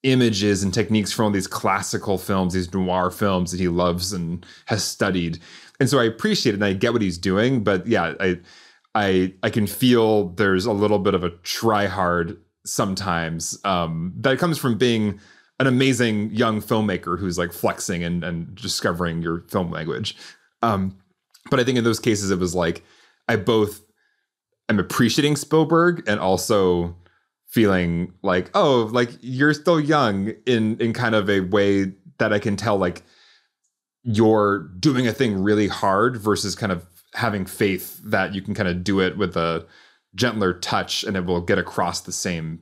images and techniques from all these classical films, these noir films that he loves and has studied. And so I appreciate it and I get what he's doing, but yeah, I I I can feel there's a little bit of a try hard sometimes um, that comes from being an amazing young filmmaker who's like flexing and, and discovering your film language. Um, but I think in those cases, it was like I both am appreciating Spielberg and also feeling like, oh, like you're still young in in kind of a way that I can tell like you're doing a thing really hard versus kind of having faith that you can kind of do it with a gentler touch and it will get across the same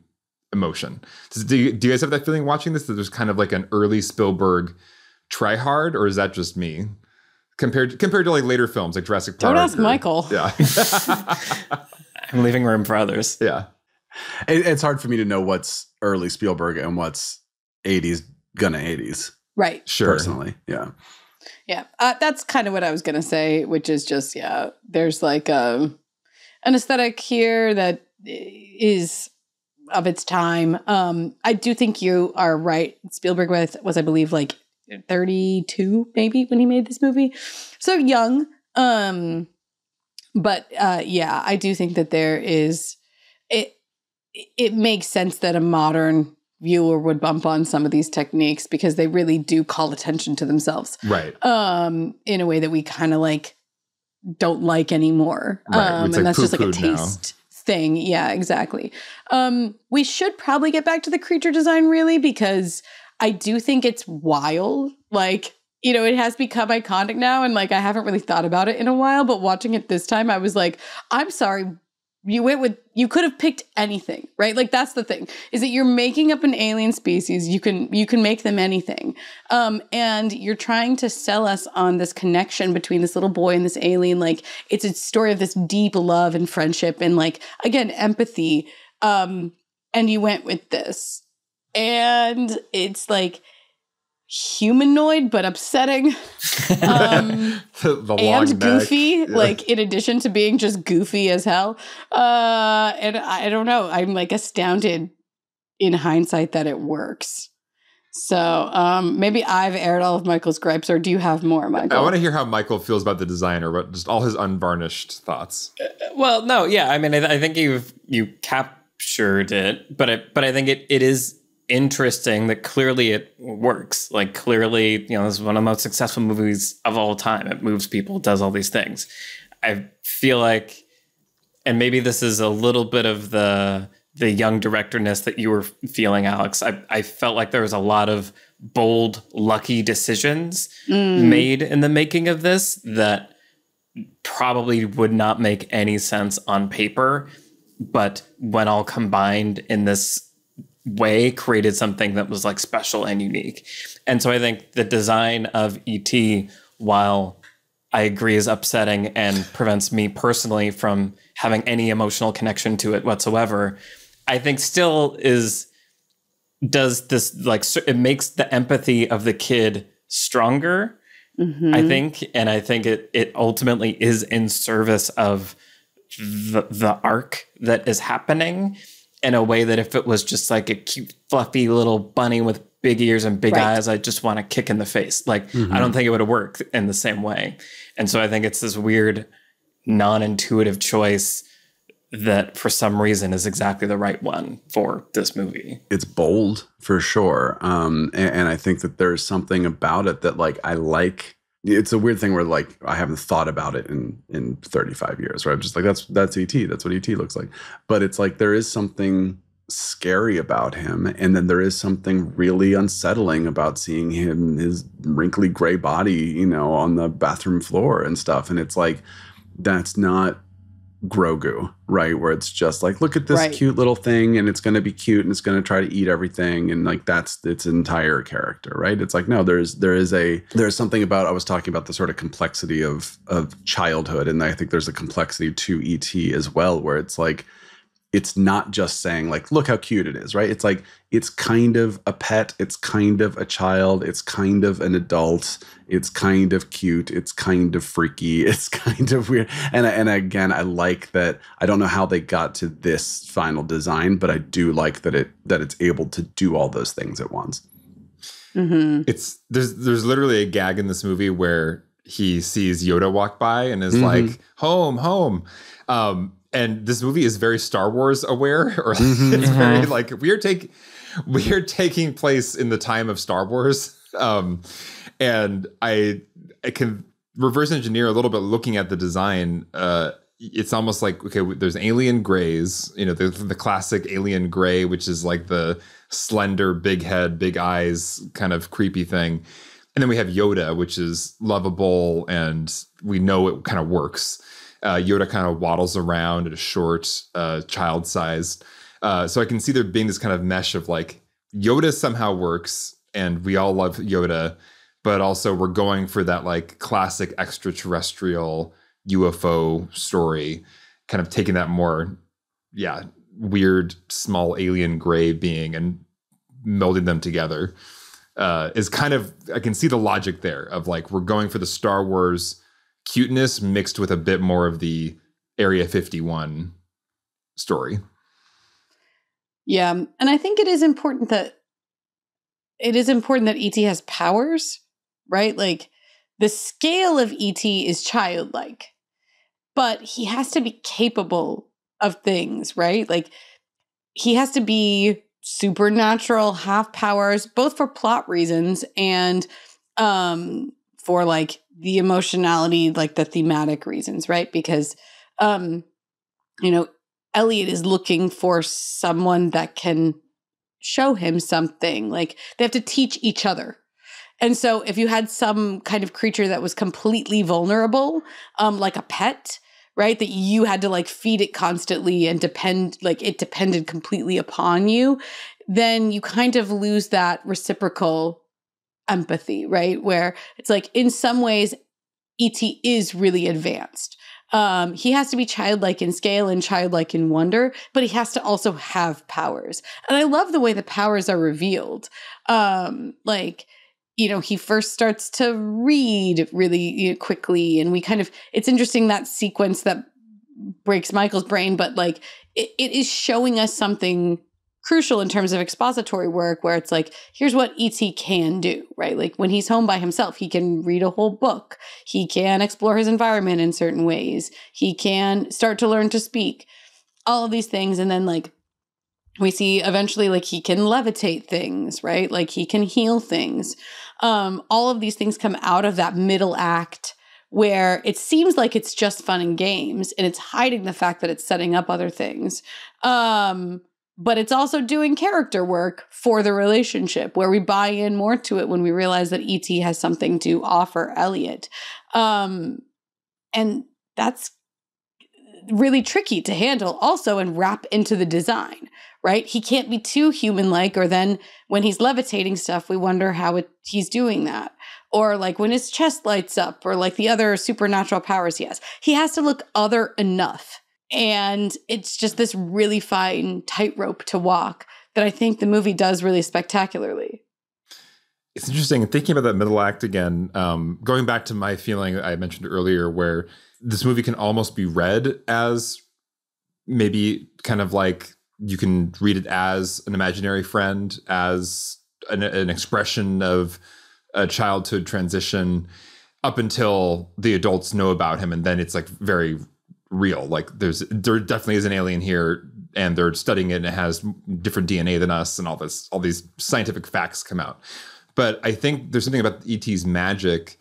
emotion. Does- Do you, do you guys have that feeling watching this that there's kind of like an early Spielberg try hard, or is that just me? Compared compared to like later films like Jurassic Park. Don't ask or- Michael. Yeah, I'm leaving room for others. yeah, It, it's hard for me to know what's early Spielberg and what's 80s gonna 80s right. sure. personally. Yeah. Yeah. Uh, that's kind of what I was going to say, which is just, yeah, there's like a, an aesthetic here that is of its time. Um, I do think you are right. Spielberg was, was I believe, like 32 maybe when he made this movie. So young. Um, but uh, yeah, I do think that there is it. It makes sense that a modern viewer would bump on some of these techniques because they really do call attention to themselves, Right. um, in a way that we kind of like don't like anymore. Right, Um, and like that's just like a poo-pooed now. taste thing. Yeah, exactly. Um, we should probably get back to the creature design really because I do think it's wild. Like, you know, it has become iconic now, and like I haven't really thought about it in a while, but watching it this time, I was like, I'm sorry. You went with you could have picked anything, right? Like that's the thing is that you're making up an alien species. You can you can make them anything, um, and you're trying to sell us on this connection between this little boy and this alien. Like it's a story of this deep love and friendship, and like again empathy. Um, and you went with this, and it's like humanoid but upsetting um the, the and neck. goofy Yeah. like in addition to being just goofy as hell uh and i I don't know i'm like astounded in hindsight that it works so um maybe i've aired all of michael's gripes or do you have more michael I want to hear how Michael feels about the designer, but just all his unvarnished thoughts. Well, no, yeah. I mean, I, I think you've you captured it, but I, but I think it, it is interesting that clearly it works. Like clearly, you know, this is one of the most successful movies of all time. It moves people, does all these things. I feel like, and maybe this is a little bit of the the young directorness that you were feeling, Alex. I, I felt like there was a lot of bold, lucky decisions mm. made in the making of this that probably would not make any sense on paper, but when all combined in this way, created something that was like special and unique. And so I think the design of ET, while I agree is upsetting and prevents me personally from having any emotional connection to it whatsoever, I think still is does this like it makes the empathy of the kid stronger Mm-hmm. I think, and I think it it ultimately is in service of the the arc that is happening in a way that if it was just like a cute fluffy little bunny with big ears and big Right. eyes, I just want to kick in the face. Like I don't think it would have worked in the same way. And so I think it's this weird non-intuitive choice that for some reason is exactly the right one for this movie. it's bold for sure um and, and i think that there's something about it that like i like it's a weird thing where like i haven't thought about it in in 35 years right? I'm just like that's that's et that's what et looks like. But it's like there is something scary about him and then there is something really unsettling about seeing him his wrinkly gray body you know on the bathroom floor and stuff. And it's like that's not Grogu, right? Where it's just like, look at this Right. cute little thing and it's going to be cute and it's going to try to eat everything. And like, that's its entire character, right? It's like, no, there's, there is a, there's something about, I was talking about the sort of complexity of, of childhood. And I think there's a complexity to ET as well, where it's like, it's not just saying like look how cute it is right it's like it's kind of a pet it's kind of a child it's kind of an adult it's kind of cute it's kind of freaky it's kind of weird and and again i like that i don't know how they got to this final design but i do like that it that it's able to do all those things at once Mm-hmm. It's there's there's literally a gag in this movie where he sees Yoda walk by and is Mhm. like, "Home, home." Um, and this movie is very Star Wars aware, or Mhm. it's very like we are taking we are taking place in the time of Star Wars. Um, and I I can reverse engineer a little bit looking at the design. Uh, it's almost like okay, there's alien grays, you know, the the classic alien gray, which is like the slender, big head, big eyes, kind of creepy thing. And then we have Yoda, which is lovable and we know it kind of works. Uh, Yoda kind of waddles around at a short, uh, child sized. Uh, so I can see there being this kind of mesh of like Yoda somehow works and we all love Yoda, but also we're going for that like classic extraterrestrial UFO story, kind of taking that more, yeah, weird small alien gray being and melding them together uh, is kind of I can see the logic there of like we're going for the Star Wars cuteness mixed with a bit more of the Area 51 story. Yeah. And I think it is important that it is important that ET has powers, right? Like the scale of ET is childlike, but he has to be capable of things, right? Like he has to be supernatural, have powers, both for plot reasons and um for like the emotionality, like the thematic reasons, right? Because um, you know, Elliot is looking for someone that can show him something. Like they have to teach each other. And so if you had some kind of creature that was completely vulnerable, um, like a pet, right, that you had to like feed it constantly and depend, like it depended completely upon you, then you kind of lose that reciprocal empathy, right? Where it's like in some ways, ET is really advanced. Um, he has to be childlike in scale and childlike in wonder, but he has to also have powers. And I love the way the powers are revealed. Um, like, you know, he first starts to read really you know, quickly, and we kind of, it's interesting that sequence that breaks Michael's brain, but like, it, it is showing us something crucial in terms of expository work where it's like here's what et can do right? Like when he's home by himself he can read a whole book. He can explore his environment in certain ways. He can start to learn to speak. All of these things and then like we see eventually like he can levitate things right? Like he can heal things um all of these things come out of that middle act where it seems like it's just fun and games and it's hiding the fact that it's setting up other things um but it's also doing character work for the relationship where we buy in more to it when we realize that ET has something to offer Elliot. Um, and that's really tricky to handle also and wrap into the design, right? He can't be too human like, or then when he's levitating stuff, we wonder how it, he's doing that. Or like when his chest lights up, or like the other supernatural powers he has. He has to look other enough and it's just this really fine tightrope to walk that I think the movie does really spectacularly. It's interesting thinking about that middle act again. Um, going back to my feeling I mentioned earlier, where this movie can almost be read as maybe kind of like you can read it as an imaginary friend, as an, an expression of a childhood transition up until the adults know about him, and then it's like very real. Like there's there definitely is an alien here, and they're studying it, and it has different DNA than us, and all this all these scientific facts come out. But I think there's something about ET's magic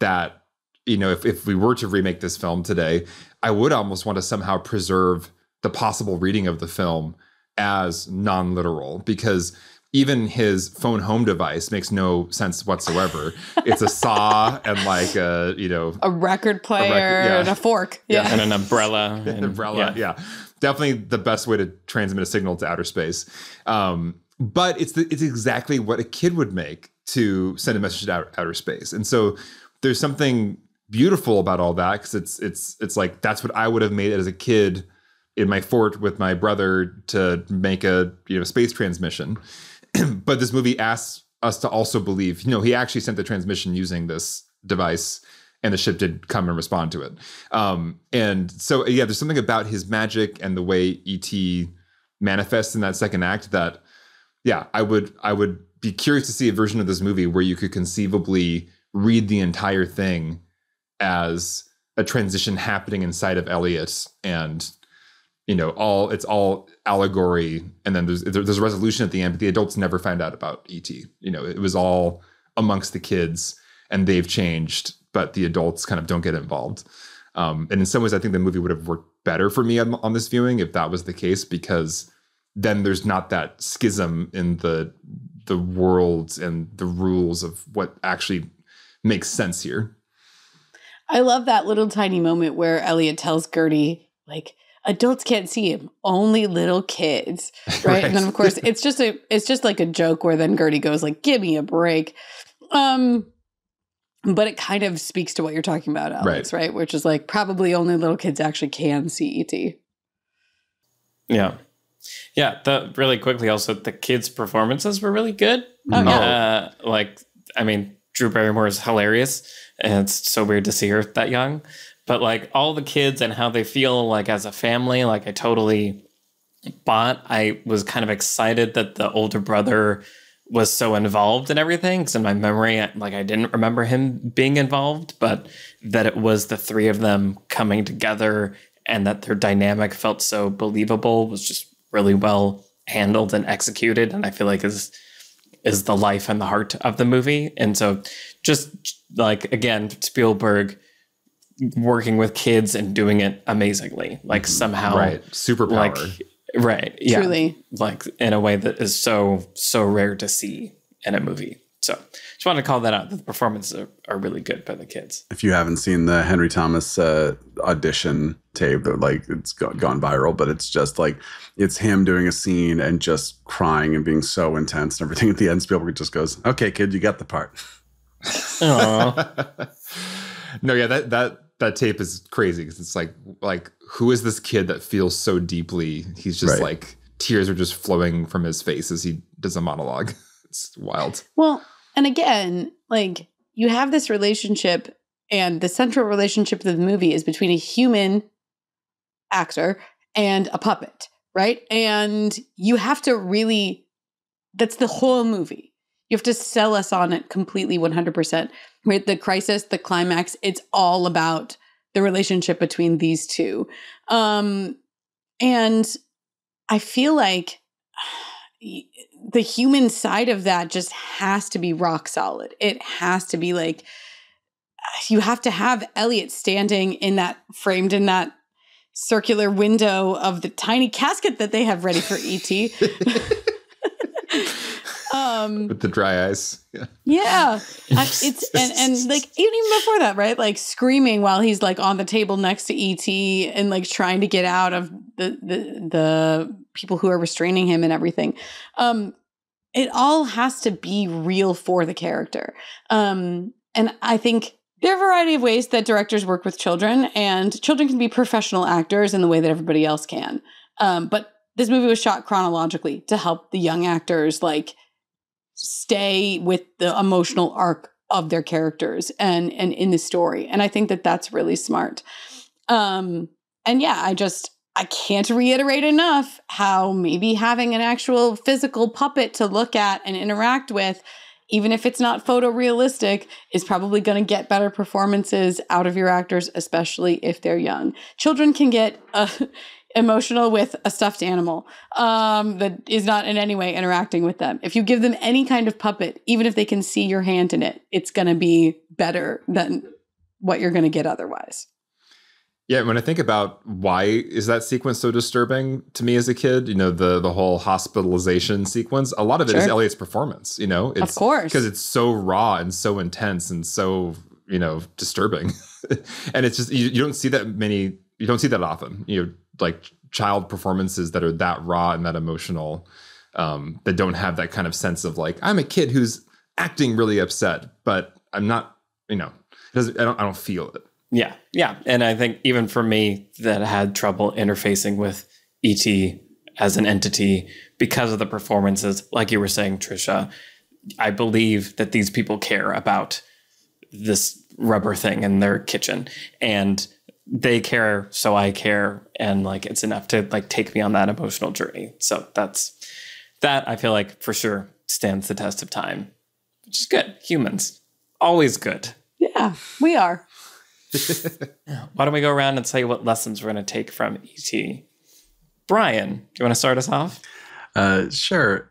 that you know, if if we were to remake this film today, I would almost want to somehow preserve the possible reading of the film as non-literal because even his phone home device makes no sense whatsoever. it's a saw and like a you know a record player a record, yeah. and a fork, yeah, yeah. and an umbrella, an and, umbrella, yeah. yeah. Definitely the best way to transmit a signal to outer space. Um, but it's the, it's exactly what a kid would make to send a message to outer, outer space, and so there's something beautiful about all that because it's it's it's like that's what I would have made as a kid in my fort with my brother to make a you know space transmission but this movie asks us to also believe, you know, he actually sent the transmission using this device and the ship did come and respond to it. Um, and so, yeah, there's something about his magic and the way ET manifests in that second act that, yeah, I would, I would be curious to see a version of this movie where you could conceivably read the entire thing as a transition happening inside of Elliot and you know all it's all allegory and then there's there's a resolution at the end but the adults never find out about et you know it was all amongst the kids and they've changed but the adults kind of don't get involved. Um, and in some ways i think the movie would have worked better for me on, on this viewing if that was the case because then there's not that schism in the the worlds and the rules of what actually makes sense here. I love that little tiny moment where elliot tells gertie like adults can't see him only little kids right? right, and then of course it's just a it's just like a joke where then gertie goes like give me a break. Um but it kind of speaks to what you're talking about alex right, right? which is like probably only little kids actually can see et yeah. Yeah the really quickly also the kids performances were really good. Oh, yeah. Uh, like i mean drew barrymore is hilarious and it's so weird to see her that young but like all the kids and how they feel like as a family like i totally bought. I was kind of excited that the older brother was so involved in everything because in my memory like i didn't remember him being involved but that it was the three of them coming together and that their dynamic felt so believable was just really well handled and executed and i feel like is is the life and the heart of the movie and so just like again spielberg working with kids and doing it amazingly like somehow right. Superpower. like right yeah. Truly. like in a way that is so so rare to see in a movie. So just wanted to call that out. The performances are, are really good by the kids. If you haven't seen the Henry Thomas uh, audition tape, that like it's gone viral, but it's just like it's him doing a scene and just crying and being so intense and everything. At the end, Spielberg just goes, "Okay, kid, you got the part." No, yeah, that that that tape is crazy because it's like like who is this kid that feels so deeply? He's just Right. like tears are just flowing from his face as he does a monologue. It's wild. Well, and again, like you have this relationship, and the central relationship of the movie is between a human actor and a puppet, right? And you have to really, that's the whole movie. You have to sell us on it completely 100%. Right? The crisis, the climax, it's all about the relationship between these two. Um, and I feel like the human side of that just has to be rock solid. It has to be like you have to have Elliot standing in that framed in that circular window of the tiny casket that they have ready for ET. um With the dry eyes. Yeah. yeah, I, it's and and like even even before that, right? Like screaming while he's like on the table next to ET and like trying to get out of the the the people who are restraining him and everything. Um, it all has to be real for the character. Um, and I think there are a variety of ways that directors work with children, and children can be professional actors in the way that everybody else can. Um, but this movie was shot chronologically to help the young actors like stay with the emotional arc of their characters and and in the story and i think that that's really smart. Um and yeah i just i can't reiterate enough how maybe having an actual physical puppet to look at and interact with even if it's not photorealistic is probably going to get better performances out of your actors especially if they're young. Children can get uh, emotional with a stuffed animal um, that is not in any way interacting with them. If you give them any kind of puppet, even if they can see your hand in it, it's going to be better than what you're going to get otherwise. Yeah, when I think about why is that sequence so disturbing to me as a kid, you know, the the whole hospitalization sequence, a lot of it is Sure. Elliot's performance, you know? It's course. because it's so raw and so intense and so, you know, disturbing. and it's just you, you don't see that many you don't see that often. You know, like child performances that are that raw and that emotional um that don't have that kind of sense of like I'm a kid who's acting really upset, but I'm not, you know, I don't I don't feel it. Yeah, yeah, and I think even for me that had trouble interfacing with ET as an entity because of the performances, like you were saying, Tricia, I believe that these people care about this rubber thing in their kitchen, and they care, so I care, and like it's enough to like take me on that emotional journey. So that's that I feel like for sure stands the test of time, which is good. Humans always good. Yeah, we are. Why don't we go around and say what lessons we're going to take from ET? Brian, do you want to start us off? Uh, sure.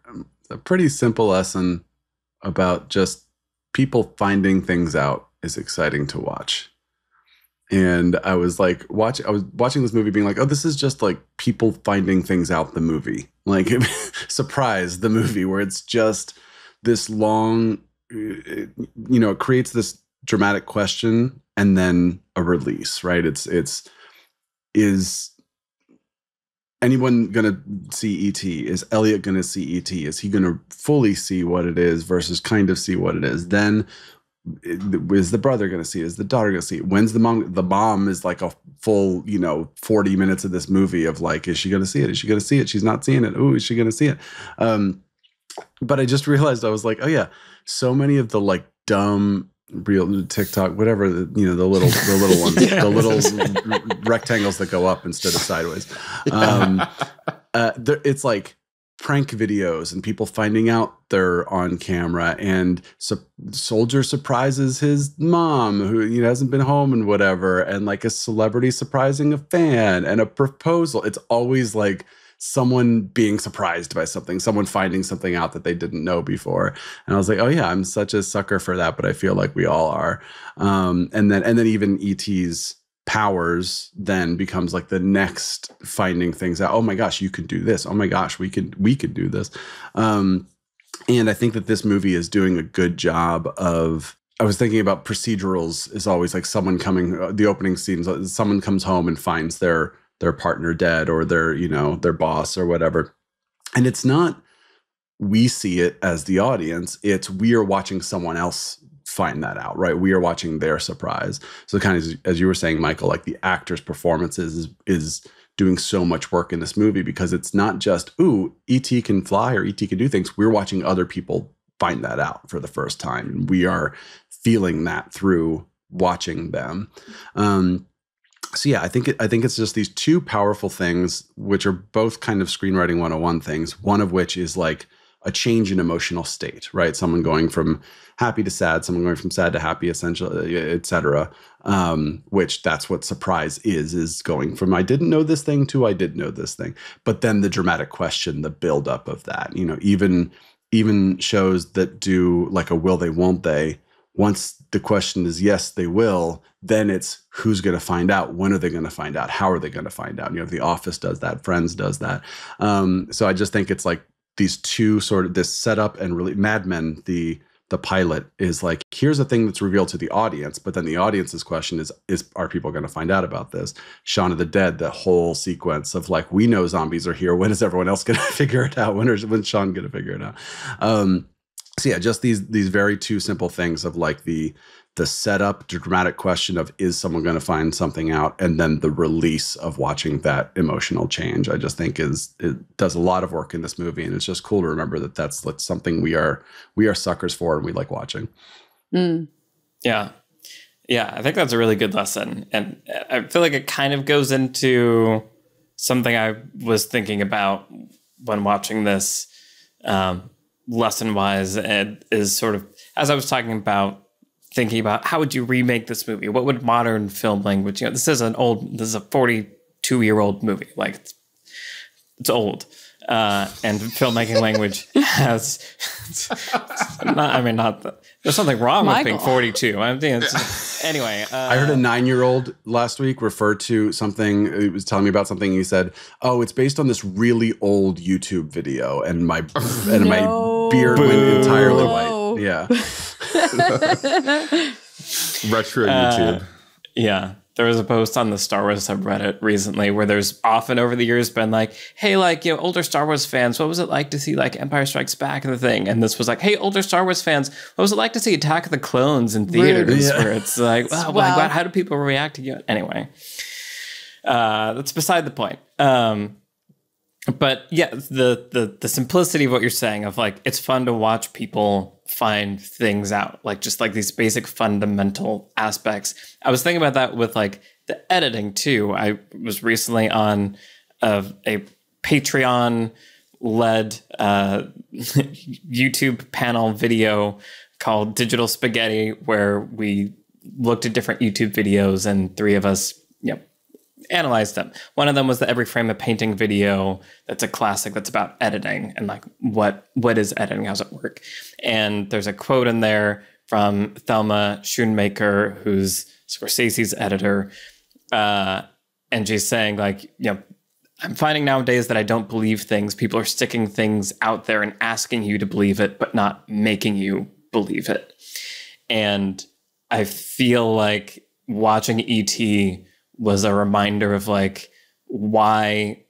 A pretty simple lesson about just people finding things out is exciting to watch. And I was like, watch. I was watching this movie, being like, "Oh, this is just like people finding things out." The movie, like, surprise, the movie, where it's just this long, uh, you know, it creates this dramatic question and then a release. Right? It's it's is anyone gonna see ET? Is Elliot gonna see ET? Is he gonna fully see what it is versus kind of see what it is? Then is the brother gonna see it? Is the daughter gonna see it? When's the mom? The mom is like a full, you know, 40 minutes of this movie of like, is she gonna see it? Is she gonna see it? She's not seeing it. Oh, is she gonna see it? Um, but I just realized I was like, oh yeah, so many of the like dumb real TikTok, whatever the, you know, the little the little ones, Yeah. the little rectangles that go up instead of sideways. Um, uh, there, it's like prank videos and people finding out they're on camera and su- soldier surprises his mom who you know, hasn't been home and whatever and like a celebrity surprising a fan and a proposal. It's always like someone being surprised by something someone finding something out that they didn't know before. And i was like oh yeah i'm such a sucker for that but i feel like we all are. Um, and then and then even et's powers then becomes like the next finding things out. Oh my gosh you can do this. Oh my gosh we can we can do this. Um and i think that this movie is doing a good job of i was thinking about procedurals is always like someone coming uh, the opening scenes uh, someone comes home and finds their their partner dead or their you know their boss or whatever. And it's not we see it as the audience. It's we are watching someone else find that out, right? We are watching their surprise. So kind of as you were saying, Michael, like the actor's performances is is doing so much work in this movie because it's not just, ooh, ET can fly or ET can do things. We're watching other people find that out for the first time. And we are feeling that through watching them. Um, so yeah, I think it, I think it's just these two powerful things, which are both kind of screenwriting 101 things. One of which is like a change in emotional state, right? Someone going from happy to sad, someone going from sad to happy, essentially, etc. Um, which that's what surprise is, is going from I didn't know this thing to I did know this thing. But then the dramatic question, the buildup of that, you know, even even shows that do like a will they, won't they, once the question is yes they will then it's who's going to find out when are they going to find out how are they going to find out you know the office does that friends does that um, so i just think it's like these two sort of this setup and really Mad Men, the the pilot is like here's a thing that's revealed to the audience but then the audience's question is is are people going to find out about this? Shaun of the dead the whole sequence of like we know zombies are here. When is everyone else going to figure it out? When is when shaun going to figure it out? Um so yeah just these these very two simple things of like the the setup, the dramatic question of is someone going to find something out, and then the release of watching that emotional change. I just think is it does a lot of work in this movie, and it's just cool to remember that that's, that's something we are we are suckers for and we like watching. Mm. Yeah, yeah, I think that's a really good lesson, and I feel like it kind of goes into something I was thinking about when watching this um, lesson wise, and is sort of as I was talking about thinking about how would you remake this movie? What would modern film language? You know, this is an old, this is a forty-two year old movie. Like it's, it's old, uh, and filmmaking language has. not, I mean, not the, there's something wrong Michael. with being forty-two. I mean, anyway. Uh, I heard a nine-year-old last week refer to something. He was telling me about something. He said, "Oh, it's based on this really old YouTube video," and my and no. my beard Boo. went entirely white. Yeah. Retro uh, YouTube. Yeah. There was a post on the Star Wars subreddit recently where there's often over the years been like, hey, like, you know, older Star Wars fans, what was it like to see like Empire Strikes Back and the thing? And this was like, hey, older Star Wars fans, what was it like to see Attack of the Clones in theaters? Yeah. Where it's like, wow, wow. how do people react to you? Anyway, uh, that's beside the point. Um, but yeah, the the the simplicity of what you're saying of like it's fun to watch people find things out, like just like these basic fundamental aspects. I was thinking about that with like the editing too. I was recently on a, a Patreon led uh, YouTube panel video called Digital Spaghetti, where we looked at different YouTube videos and three of us, you know, analyzed them. One of them was the Every Frame a Painting video. That's a classic. That's about editing and like what what is editing? How does it work? And there's a quote in there from Thelma Schoonmaker, who's Scorsese's editor, uh, and she's saying like, you know. I'm finding nowadays that I don't believe things. People are sticking things out there and asking you to believe it, but not making you believe it. And I feel like watching ET was a reminder of like why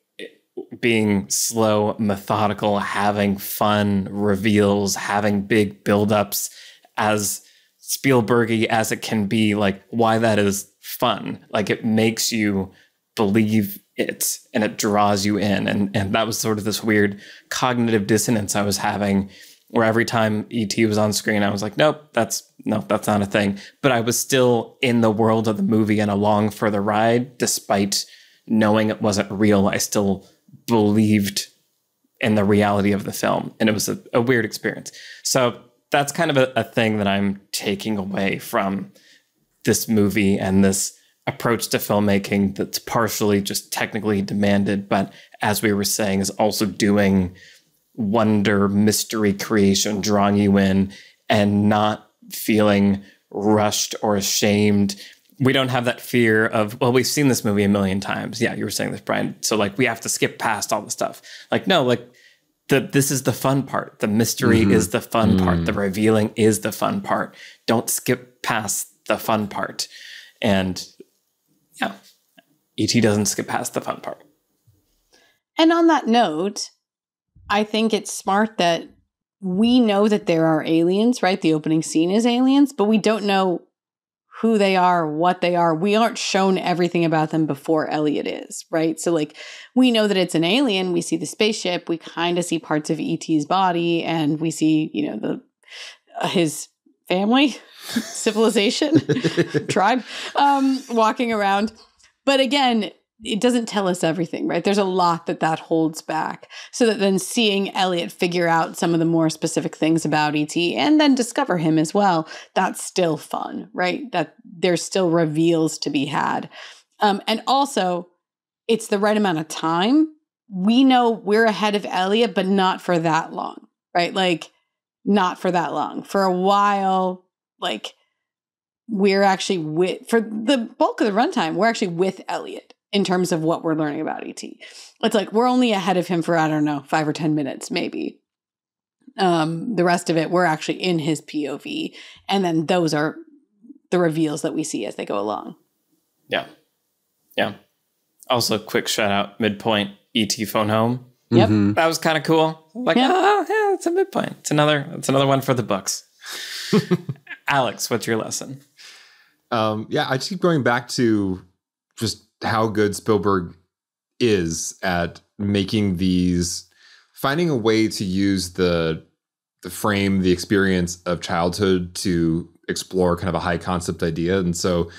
being slow, methodical, having fun reveals, having big buildups, as Spielbergy as it can be, like why that is fun. Like it makes you believe it and it draws you in. And and that was sort of this weird cognitive dissonance I was having where every time ET was on screen, I was like, nope, that's no, that's not a thing. But I was still in the world of the movie and along for the ride, despite knowing it wasn't real. I still believed in the reality of the film. And it was a, a weird experience. So that's kind of a, a thing that I'm taking away from this movie and this approach to filmmaking that's partially just technically demanded, but as we were saying, is also doing wonder, mystery creation, drawing you in and not feeling rushed or ashamed. We don't have that fear of, well, we've seen this movie a million times. Yeah, you were saying this, Brian. So like we have to skip past all the stuff. Like, no, like the this is the fun part. The mystery mm-hmm. is the fun mm-hmm. part. The mm. revealing is the fun part. Don't skip past the fun part. And yeah, ET doesn't skip past the fun part. And on that note, I think it's smart that we know that there are aliens, right? The opening scene is aliens, but we don't know who they are, what they are. We aren't shown everything about them before Elliot is, right? So, like, we know that it's an alien. We see the spaceship. We kind of see parts of ET's body, and we see, you know, the uh, his family, civilization, tribe, um, walking around. But again, it doesn't tell us everything, right? There's a lot that that holds back. So that then seeing Elliot figure out some of the more specific things about ET and then discover him as well, that's still fun, right? That there's still reveals to be had. Um, and also, it's the right amount of time. We know we're ahead of Elliot, but not for that long, right? Like, not for that long. For a while, like, we're actually with, for the bulk of the runtime, we're actually with Elliot in terms of what we're learning about ET. It's like we're only ahead of him for, I don't know, five or 10 minutes, maybe. Um, the rest of it, we're actually in his POV. And then those are the reveals that we see as they go along. Yeah. Yeah. Also, quick shout out midpoint ET phone home. Yep. Mm-hmm. That was kind of cool. Like, yep. oh, yeah, it's a midpoint. It's another, it's another one for the books. Alex, what's your lesson? Um, yeah, I just keep going back to just how good Spielberg is at making these finding a way to use the the frame the experience of childhood to explore kind of a high concept idea. And so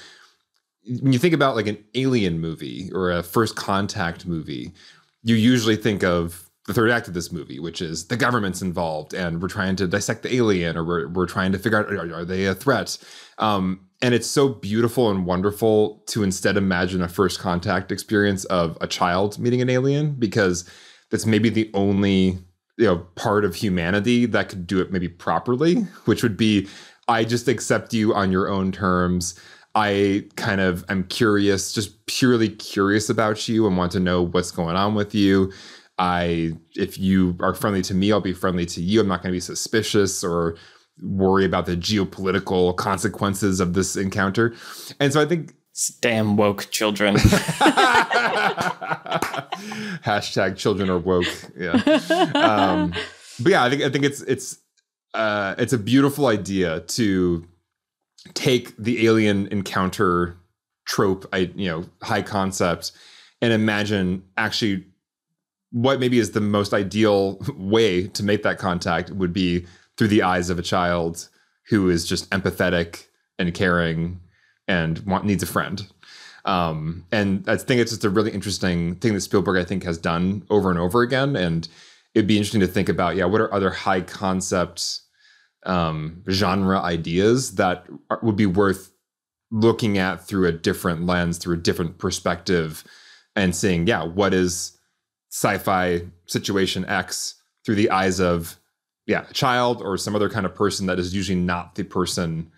when you think about like an alien movie or a first contact movie you usually think of the third act of this movie which is the government's involved and we're trying to dissect the alien or we're, we're trying to figure out are, are they a threat? Um, and it's so beautiful and wonderful to instead imagine a first contact experience of a child meeting an alien because that's maybe the only you know part of humanity that could do it maybe properly which would be i just accept you on your own terms. I kind of am curious just purely curious about you and want to know what's going on with you i if you are friendly to me i'll be friendly to you i'm not going to be suspicious or worry about the geopolitical consequences of this encounter. And so I think damn woke children. Hashtag children are woke. Yeah. Um, but yeah, I think I think it's it's uh, it's a beautiful idea to take the alien encounter trope, I you know, high concept, and imagine actually what maybe is the most ideal way to make that contact would be through the eyes of a child who is just empathetic and caring and want, needs a friend. Um, and I think it's just a really interesting thing that Spielberg, I think, has done over and over again. And it'd be interesting to think about, yeah, what are other high concept um, genre ideas that are, would be worth looking at through a different lens, through a different perspective, and seeing, yeah, what is sci-fi situation X through the eyes of yeah, a child or some other kind of person that is usually not the person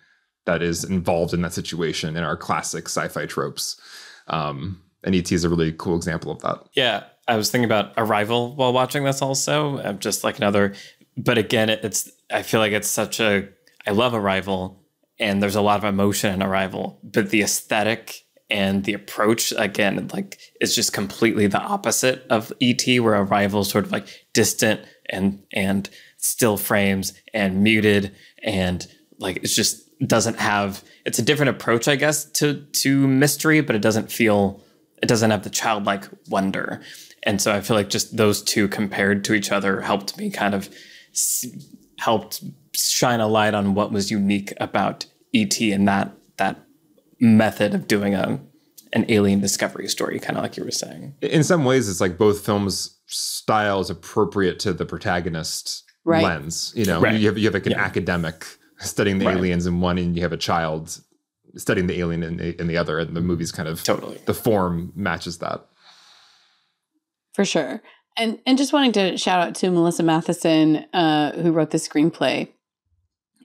that is involved in that situation in our classic sci-fi tropes. Um, and ET is a really cool example of that. Yeah, I was thinking about Arrival while watching this also. I'm just like another, but again, it's I feel like it's such a I love Arrival, and there's a lot of emotion in Arrival, but the aesthetic and the approach again like is just completely the opposite of ET, where Arrival sort of like distant and and still frames and muted and like it's just doesn't have it's a different approach i guess to to mystery but it doesn't feel it doesn't have the childlike wonder. And so i feel like just those two compared to each other helped me kind of helped shine a light on what was unique about et and that method of doing a an alien discovery story kind of like you were saying in some ways it's like both films style is appropriate to the protagonist Right. lens. You know, Right. you have you have like an Yeah. academic studying the Right. aliens in one, and you have a child studying the alien in the, in the other, and the movie's kind of Totally. the form matches that. for sure. And and just wanting to shout out to Melissa Mathison, uh, who wrote the screenplay.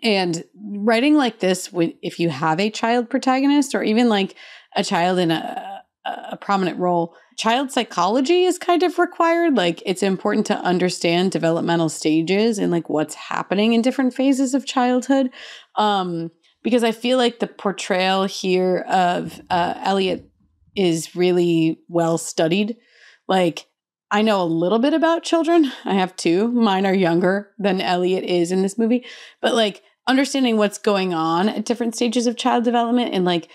And writing like this, when if you have a child protagonist or even like a child in a, a prominent role, child psychology is kind of required. Like it's important to understand developmental stages and like what's happening in different phases of childhood. Um, because I feel like the portrayal here of uh, Elliot is really well studied. Like I know a little bit about children. I have two. Mine are younger than Elliot is in this movie. But like understanding what's going on at different stages of child development and like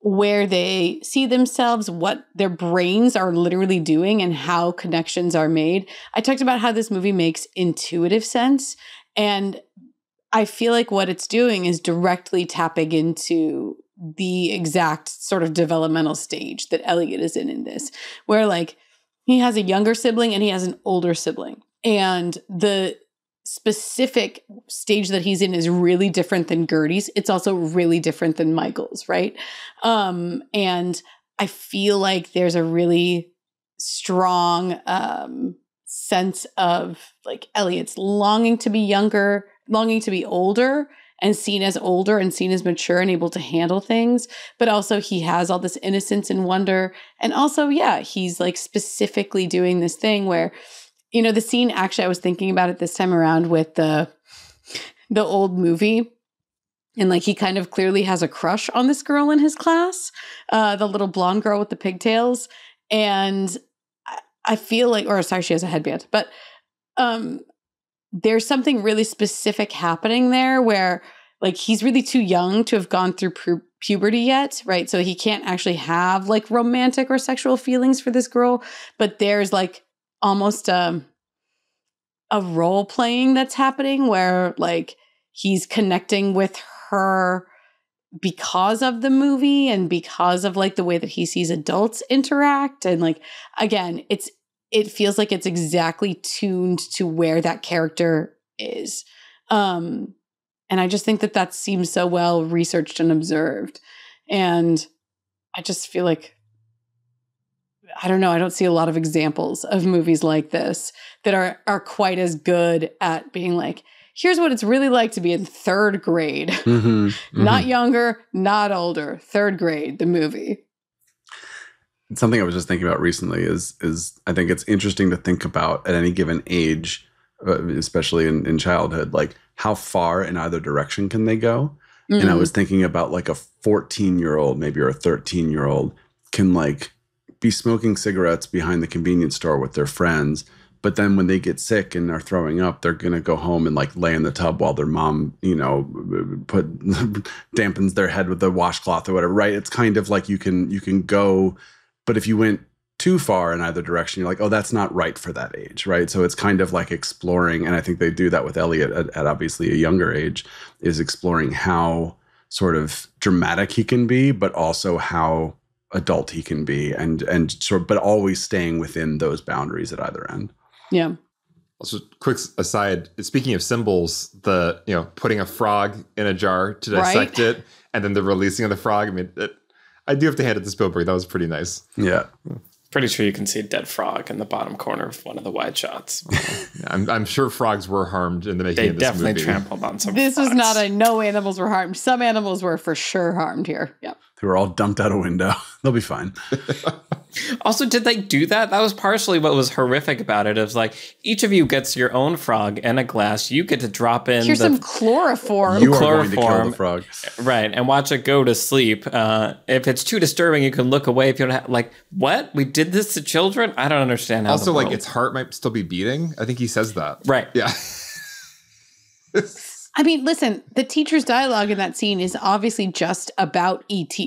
where they see themselves, what their brains are literally doing, and how connections are made. I talked about how this movie makes intuitive sense. And I feel like what it's doing is directly tapping into the exact sort of developmental stage that Elliot is in in this, where like he has a younger sibling and he has an older sibling. And the specific stage that he's in is really different than Gertie's. It's also really different than Michael's, right? Um, and I feel like there's a really strong um, sense of like Elliot's longing to be younger, longing to be older and seen as older and seen as mature and able to handle things. But also, he has all this innocence and wonder. And also, yeah, he's like specifically doing this thing where, you know, the scene actually, I was thinking about it this time around with the the old movie. And like he kind of clearly has a crush on this girl in his class uh the little blonde girl with the pigtails. And I, I feel like or sorry she has a headband. But um there's something really specific happening there where like he's really too young to have gone through pu- puberty yet right? So he can't actually have like romantic or sexual feelings for this girl. But there's like almost um a role playing that's happening where like he's connecting with her because of the movie and because of like the way that he sees adults interact. And like again it's it feels like it's exactly tuned to where that character is. Um and i just think that that seems so well researched and observed. And i just feel like I don't know. I don't see a lot of examples of movies like this that are are quite as good at being like, here's what it's really like to be in third grade. Mhm, Not younger, not older. Third grade, the movie. something I was just thinking about recently is is I think it's interesting to think about at any given age, uh, especially in, in childhood, like how far in either direction can they go? And I Mm. was thinking about like a 14 year old, maybe or a 13 year old can like be smoking cigarettes behind the convenience store with their friends. But then when they get sick and are throwing up, they're gonna go home and like lay in the tub while their mom, you know, put dampens their head with a washcloth or whatever. Right? It's kind of like you can you can go, but if you went too far in either direction, you're like, oh, that's not right for that age, right? So it's kind of like exploring, and I think they do that with Elliot at, at obviously a younger age, is exploring how sort of dramatic he can be, but also how adult he can be, and and sort, but always staying within those boundaries at either end. yeah. Also, quick aside. Speaking of symbols, the you know putting a frog in a jar to dissect Right. it, and then the releasing of the frog. I mean, it, I do have to hand it to Spielberg. That was pretty nice. Yeah, Pretty sure you can see a dead frog in the bottom corner of one of the wide shots. I'm, I'm sure frogs were harmed in the making They of this definitely movie. trampled on some. This was not a no animals were harmed. Some animals were for sure harmed here. Yeah. They were all dumped out a window. They'll be fine. Also, did they do that? That was partially what was horrific about it. It was like each of you gets your own frog and a glass. You get to drop in Here's the some chloroform. You are going to kill the frog. right and watch it go to sleep. Uh, if it's too disturbing, you can look away. If you don't have, like, what we did this to children, I don't understand. How Also, the like its heart might still be beating. I think he says that. right. Yeah. I mean, listen, the teacher's dialogue in that scene is obviously just about ET.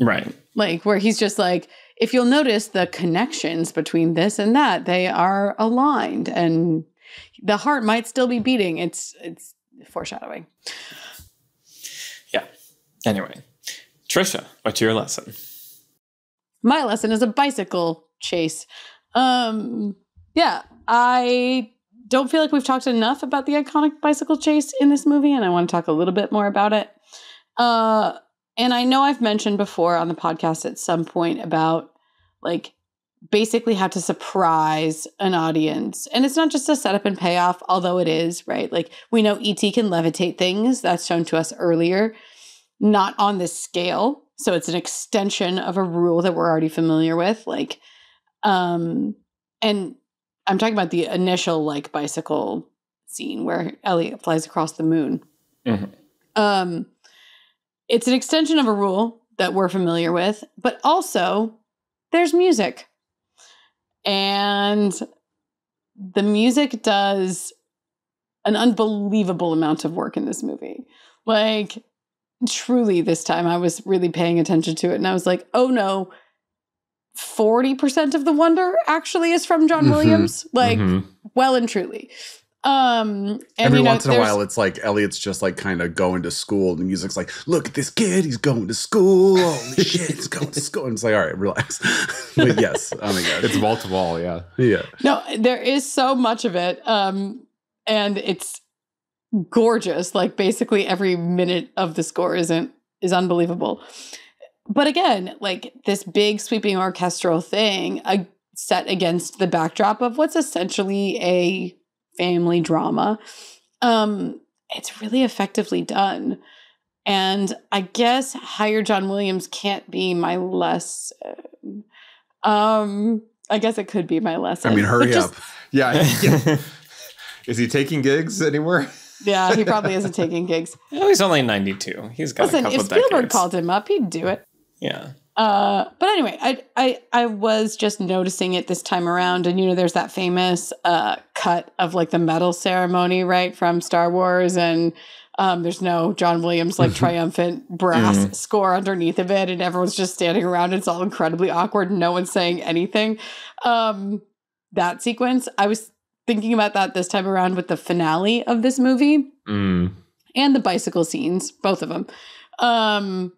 Right. Like where he's just like, if you'll notice the connections between this and that, they are aligned and the heart might still be beating. It's it's foreshadowing. Yeah. Anyway, Tricia, what's your lesson? My lesson is a bicycle chase. Um yeah, I don't feel like we've talked enough about the iconic bicycle chase in this movie, and I want to talk a little bit more about it. Uh, and I know I've mentioned before on the podcast at some point about like basically how to surprise an audience. And it's not just a setup and payoff, although it is, right? Like we know ET can levitate things, that's shown to us earlier, not on this scale. So it's an extension of a rule that we're already familiar with. Like, um, and I'm talking about the initial like bicycle scene where Elliot flies across the moon. Mhm. Um, it's an extension of a rule that we're familiar with, but also there's music. And the music does an unbelievable amount of work in this movie. Like, truly, this time I was really paying attention to it and I was like, oh no, 40% of the wonder actually is from John Mhm. Williams. Like, Mhm. well and truly. Um, and Every you know, once in a while, it's like Elliot's just like kind of going to school. And the music's like, look at this kid, he's going to school. Holy shit, he's going to school. And it's like, all right, relax. but yes, oh my god, It's wall to wall, yeah. yeah. No, there is so much of it. Um, and it's gorgeous. Like basically every minute of the score isn't is unbelievable. But again, like this big sweeping orchestral thing uh, set against the backdrop of what's essentially a family drama. Um, it's really effectively done. And I guess Hire John Williams can't be my lesson. Um, I guess it could be my lesson. I mean, hurry just- up. Yeah. yeah. Is he taking gigs anywhere? Yeah, he probably isn't taking gigs. Oh, he's only 92. He's got a Listen, if Spielberg decades. called him up, he'd do it. Yeah. Uh, but anyway, I, I I was just noticing it this time around, and you know, there's that famous uh, cut of like the medal ceremony, right, from Star Wars, and um, there's no John Williams like triumphant brass Mhm. score underneath of it, and everyone's just standing around. and It's all incredibly awkward. and No one's saying anything. Um, that sequence, I was thinking about that this time around with the finale of this movie Mm. and the bicycle scenes, both of them. Um,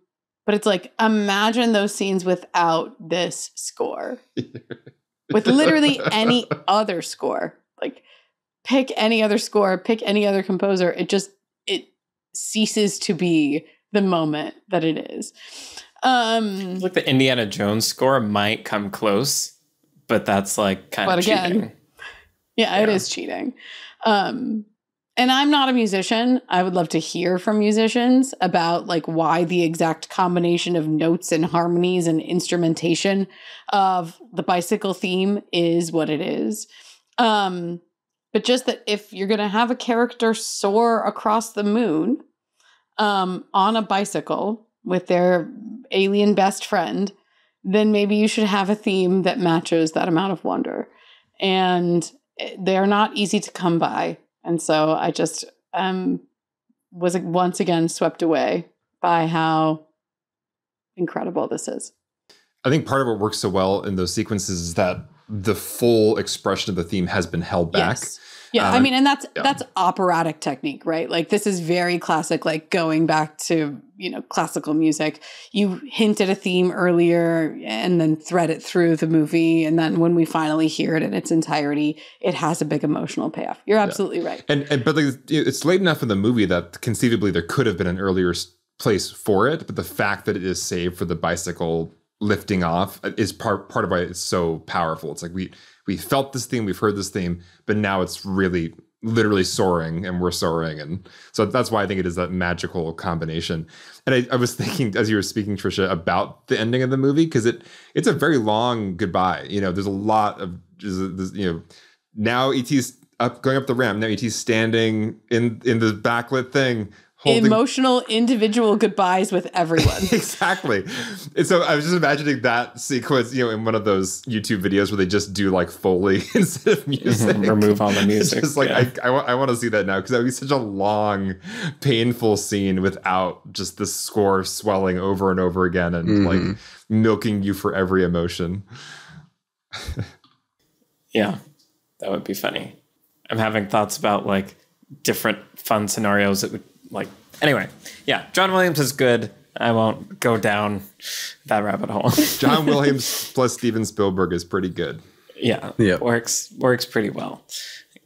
but it's like imagine those scenes without this score, with literally any other score. Like pick any other score, pick any other composer. It just it ceases to be the moment that it is. Um, Like the Indiana Jones score might come close, but that's like kind But of again, cheating. Yeah, it Yeah. is cheating. Um, and I'm not a musician. I would love to hear from musicians about like why the exact combination of notes and harmonies and instrumentation of the bicycle theme is what it is. Um, but just that if you're going to have a character soar across the moon um, on a bicycle with their alien best friend, then maybe you should have a theme that matches that amount of wonder. And eh, they're not easy to come by. And so I just um, was once again swept away by how incredible this is. I think part of what works so well in those sequences is that the full expression of the theme has been held back. Yes. Yeah, I Um, mean, and that's yeah. that's operatic technique, right? Like this is very classic, like going back to you know classical music. You hint at a theme earlier and then thread it through the movie, and then when we finally hear it in its entirety, it has a big emotional payoff. You're absolutely right. And, and but like, it's late enough in the movie that conceivably there could have been an earlier place for it, but the fact that it is saved for the bicycle lifting off is part part of why it's so powerful. It's like we we felt this theme, we've heard this theme, but now it's really literally soaring and we're soaring. And so that's why i think it is that magical combination. And i, I was thinking as you were speaking tricia about the ending of the movie because it it's a very long goodbye. You know there's a lot of just, you know now et's up going up the ramp. Now et's standing in in the backlit thing holding Emotional individual goodbyes with everyone. exactly. And so I was just imagining that sequence, you know, in one of those YouTube videos where they just do like Foley instead of music. Remove all the music, It's just like, yeah. I, I, wa- I want to see that now because that would be such a long, painful scene without just the score swelling over and over again and Mhm. like milking you for every emotion. Yeah, that would be funny. I'm having thoughts about like different fun scenarios that would like. Anyway, yeah, John Williams is good. I won't go down that rabbit hole. John Williams plus Steven Spielberg is pretty good. Yeah, Yeah. works works pretty well.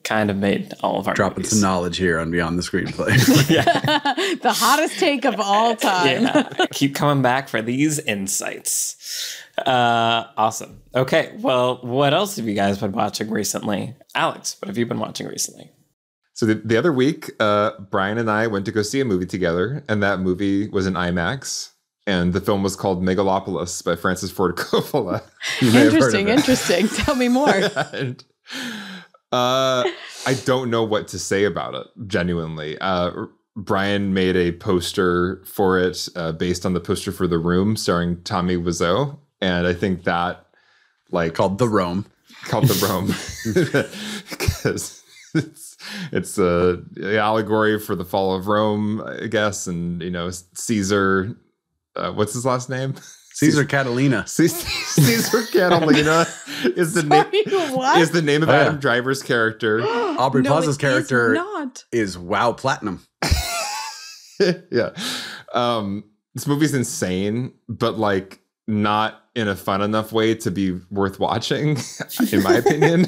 Kind of made all of our Dropping movies. some knowledge here on Beyond the Screenplay. Yeah. The hottest take of all time. Yeah, keep coming back for these insights. Uh, awesome. Okay, well, what else have you guys been watching recently? Alex, what have you been watching recently? So the, the other week, uh, Brian and I went to go see a movie together, and that movie was in IMAX. And the film was called Megalopolis by Francis Ford Coppola. You may have heard of interesting, interesting. Tell me more. and, uh, I don't know what to say about it. Genuinely, uh, Brian made a poster for it uh, based on the poster for The Room, starring Tommy Wiseau, and I think that, like, called The Rome. called the Rome because it's it's a allegory for the fall of Rome, I guess, and you know Caesar. Uh, what's his last name? Caesar Catalina. Caesar, Caesar Catalina is the name Sorry, what? is the name of Oh, yeah. Adam Driver's character. Aubrey No, Plaza's it is character not. is Wow Platinum. yeah. Um, this movie's insane, but like not in a fun enough way to be worth watching, in my opinion.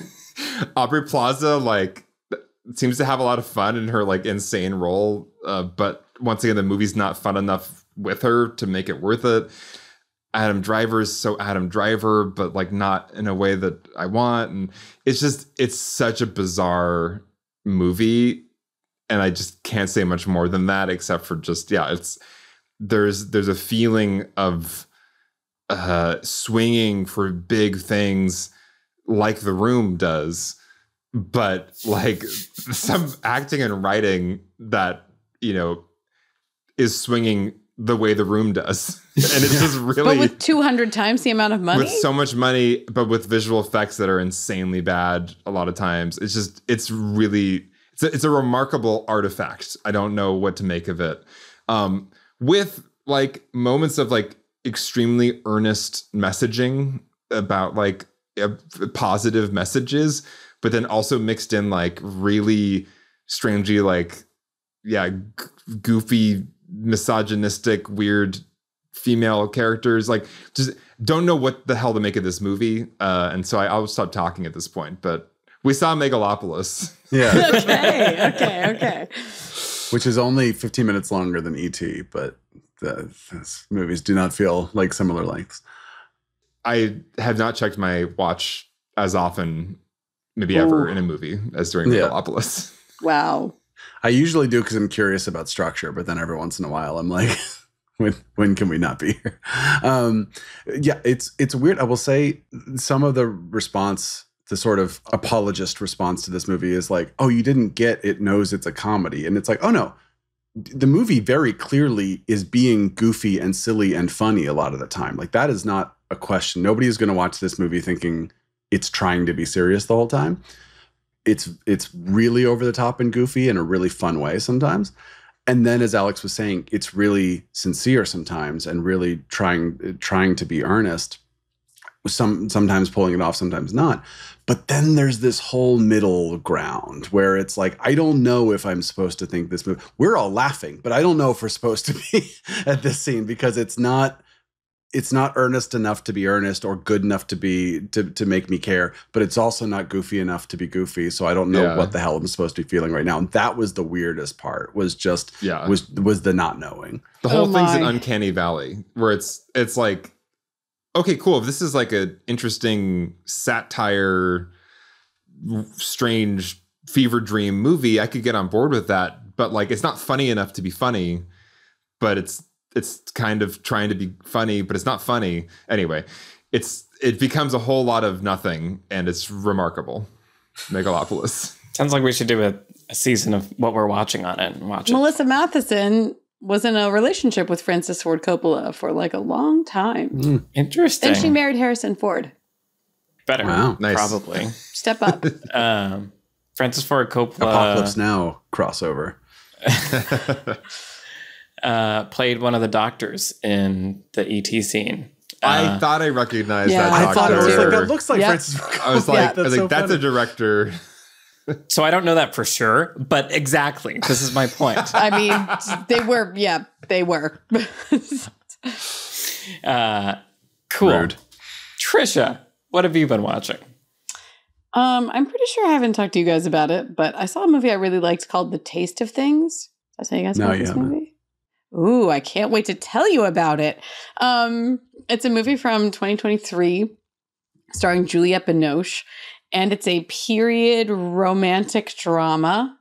Aubrey Plaza like seems to have a lot of fun in her like insane role, uh, but once again, the movie's not fun enough with her to make it worth it. Adam Driver's so Adam Driver, but like not in a way that I want, and it's just it's such a bizarre movie and I just can't say much more than that except for just yeah, it's there's there's a feeling of uh swinging for big things like the room does but like some acting and writing that you know is swinging the way the room does. And it's just really But with 200 times the amount of money? with so much money but with visual effects that are insanely bad a lot of times it's just it's really it's a, it's a remarkable artifact. I don't know what to make of it. Um with like moments of like extremely earnest messaging about like uh, positive messages but then also mixed in like really strangely like yeah g- goofy misogynistic weird female characters like just don't know what the hell to make of this movie uh and so I, i'll stop talking at this point but we saw megalopolis Yeah. okay, okay, okay. Which is only 15 minutes longer than E.T., but the, these movies do not feel like similar lengths. i have not checked my watch as often maybe ever in a movie as during Yeah. megalopolis Wow. I usually do because I'm curious about structure, but then every once in a while I'm like, when when can we not be here? Um, yeah, it's it's weird. I will say some of the response, the sort of apologist response to this movie is like, oh, you didn't get it knows it's a comedy, and it's like, oh no, the movie very clearly is being goofy and silly and funny a lot of the time. Like that is not a question. Nobody is going to watch this movie thinking it's trying to be serious the whole time. It's it's really over the top and goofy in a really fun way sometimes. And then as Alex was saying, it's really sincere sometimes and really trying trying to be earnest. Some sometimes pulling it off, sometimes not. But then there's this whole middle ground where it's like, I don't know if I'm supposed to think this movie. We're all laughing, but I don't know if we're supposed to be at this scene because it's not it's not earnest enough to be earnest or good enough to be to, to make me care but it's also not goofy enough to be goofy so i don't know Yeah. what the hell i'm supposed to be feeling right now. And that was the weirdest part was just yeah. was was the not knowing. The whole Oh thing's an uncanny valley where it's it's like okay cool if this is like an interesting satire strange fever dream movie i could get on board with that but like it's not funny enough to be funny but it's it's kind of trying to be funny but it's not funny anyway it's it becomes a whole lot of nothing and it's remarkable megalopolis Sounds like we should do a, a season of what we're watching on it and watch it. Melissa Mathison was in a relationship with Francis Ford Coppola for like a long time. Interesting. And she married Harrison Ford. Better, Wow. Nice. probably. Step up. um, Francis Ford Coppola apocalypse now crossover uh, played one of the doctors in the ET scene. i Uh, thought i recognized Yeah, that I doctor thought it was like, that looks like Yep. francis I was Yeah, like, I was that's like, so that's a director. so I don't know that for sure, but exactly. This is my point. I mean, they were, yeah, they were. Uh, cool. Rude. Tricia, what have you been watching? Um, I'm pretty sure I haven't talked to you guys about it, but I saw a movie I really liked called The Taste of Things. Did I tell you guys No, about you this haven't. movie? Ooh, I can't wait to tell you about it. Um, it's a movie from 2023 starring Juliette Binoche, and it's a period romantic drama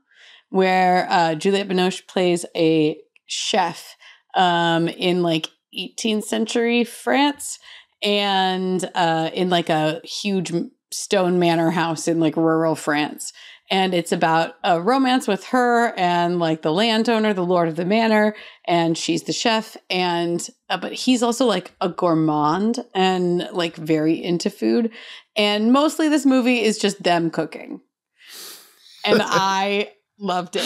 where uh, Juliette Binoche plays a chef um, in like 18th century France and uh, in like a huge stone manor house in like rural France. And it's about a romance with her and like the landowner, the lord of the manor, and she's the chef. And uh, but he's also like a gourmand and like very into food. And mostly this movie is just them cooking. And I loved it.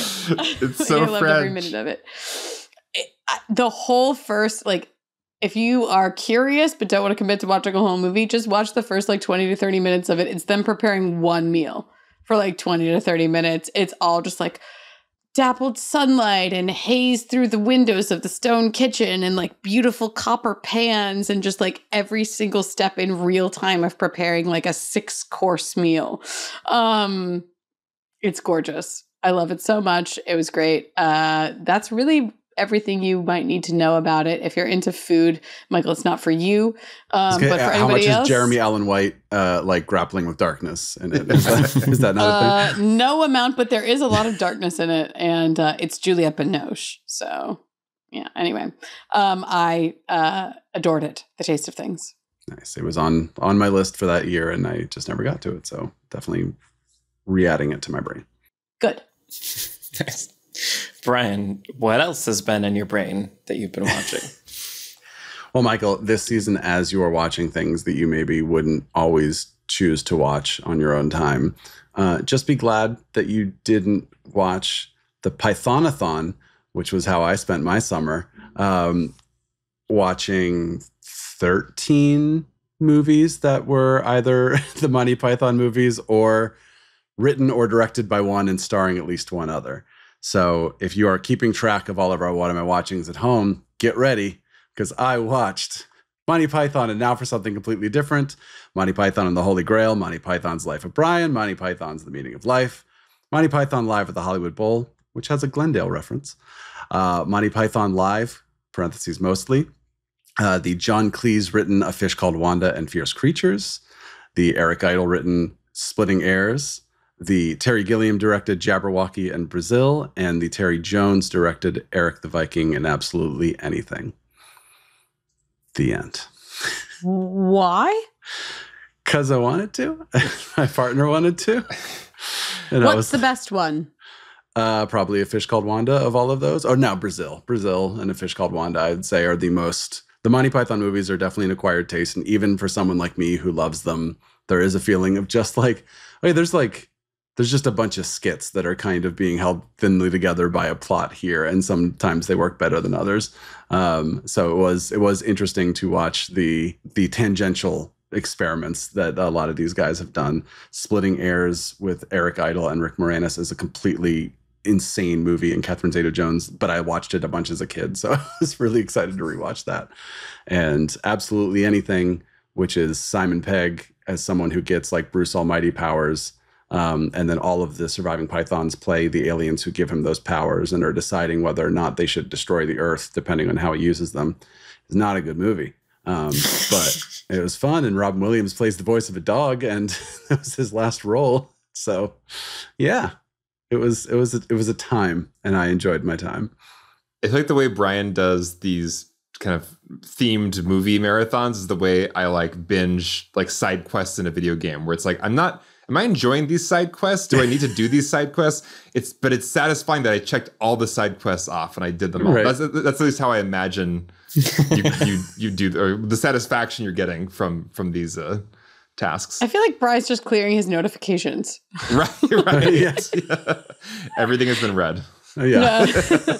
It's so I loved every minute of it. It- I- The whole first, like, if you are curious but don't want to commit to watching a whole movie, just watch the first like 20 to 30 minutes of it. It's them preparing one meal for like 20 to 30 minutes. It's all just like dappled sunlight and haze through the windows of the stone kitchen and like beautiful copper pans and just like every single step in real time of preparing like a six course meal. Um it's gorgeous. I love it so much. It was great. Uh that's really everything you might need to know about it. If you're into food, Michael, it's not for you. Um Okay, but for how much else, is Jeremy Allen White uh, like grappling with darkness? In it? Is, that, is that not a thing? uh, no amount, but there is a lot of darkness in it, and uh, it's Juliette Binoche. So, yeah. Anyway, um, I uh, adored it. The Taste of Things. Nice. It was on on my list for that year, and I just never got to it. So definitely re-adding it to my brain. Good. Nice. Brian, what else has been in your brain that you've been watching? Well, Michael, this season, as you are watching things that you maybe wouldn't always choose to watch on your own time, uh, just be glad that you didn't watch the Pythonathon, which was how I spent my summer, um, watching 13 movies that were either the Monty Python movies or written or directed by one and starring at least one other. So if you are keeping track of all of our What Am I Watchings at home, get ready because I watched Monty Python and now for something completely different Monty Python and the Holy Grail, Monty Python's Life of Brian, Monty Python's The Meaning of Life, Monty Python Live at the Hollywood Bowl, which has a Glendale reference, uh, Monty Python Live, parentheses mostly, uh, the John Cleese written A Fish Called Wanda and Fierce Creatures, the Eric Idle written Splitting Heirs, the Terry Gilliam directed Jabberwocky and Brazil, and the Terry Jones directed Erik the Viking and Absolutely Anything. The end. Why? Because I wanted to. My partner wanted to. And What's was the best one? uh, probably a fish called Wanda of all of those. Oh, no, Brazil. Brazil and a fish called Wanda, I'd say, are the most. The Monty Python movies are definitely an acquired taste. And even for someone like me who loves them, there is a feeling of just like, okay, there's like, there's just a bunch of skits that are kind of being held thinly together by a plot here. And sometimes they work better than others. Um, so it was, it was interesting to watch the, the tangential experiments that a lot of these guys have done. Splitting Heirs with Eric Idle and Rick Moranis is a completely insane movie and Catherine Zeta Jones, but I watched it a bunch as a kid. So I was really excited to rewatch that. And absolutely anything, which is Simon Pegg as someone who gets like Bruce Almighty powers. Um, and then all of the surviving pythons play the aliens who give him those powers and are deciding whether or not they should destroy the earth depending on how he uses them. It's not a good movie. Um, but it was fun, and Robin Williams plays the voice of a dog, and that was his last role. So, yeah, it was it was it was a time, and I enjoyed my time. I like the way Brian does these kind of themed movie marathons is the way I like binge like side quests in a video game where it's like I'm not am I enjoying these side quests? Do I need to do these side quests? It's but it's satisfying that I checked all the side quests off and I did them all. Right. That's that's at least how I imagine you you, you do or the satisfaction you're getting from from these uh tasks. I feel like Bry's just clearing his notifications. right, right. Yes. Yeah. Everything has been read. Oh, yeah, No.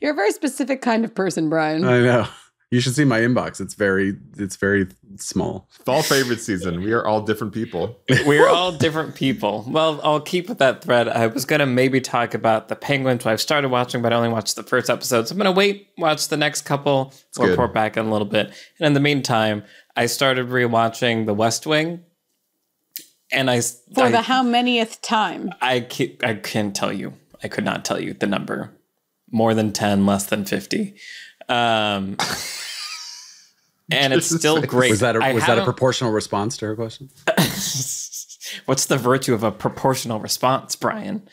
You're a very specific kind of person, Brian. I know. You should see my inbox. It's very it's very small. Fall favorite season. We are all different people. We're all different people. Well, I'll keep with that thread. I was gonna maybe talk about the Penguins, which I've started watching, but I only watched the first episode. So I'm gonna wait, watch the next couple, good. report back in a little bit. And in the meantime, I started rewatching The West Wing, and I for I, the how manyth time? I can I can't tell you. I could not tell you the number. More than ten, less than fifty. Um, and it's still great. Was that a, I was that a proportional response to her question? What's the virtue of a proportional response, Brian?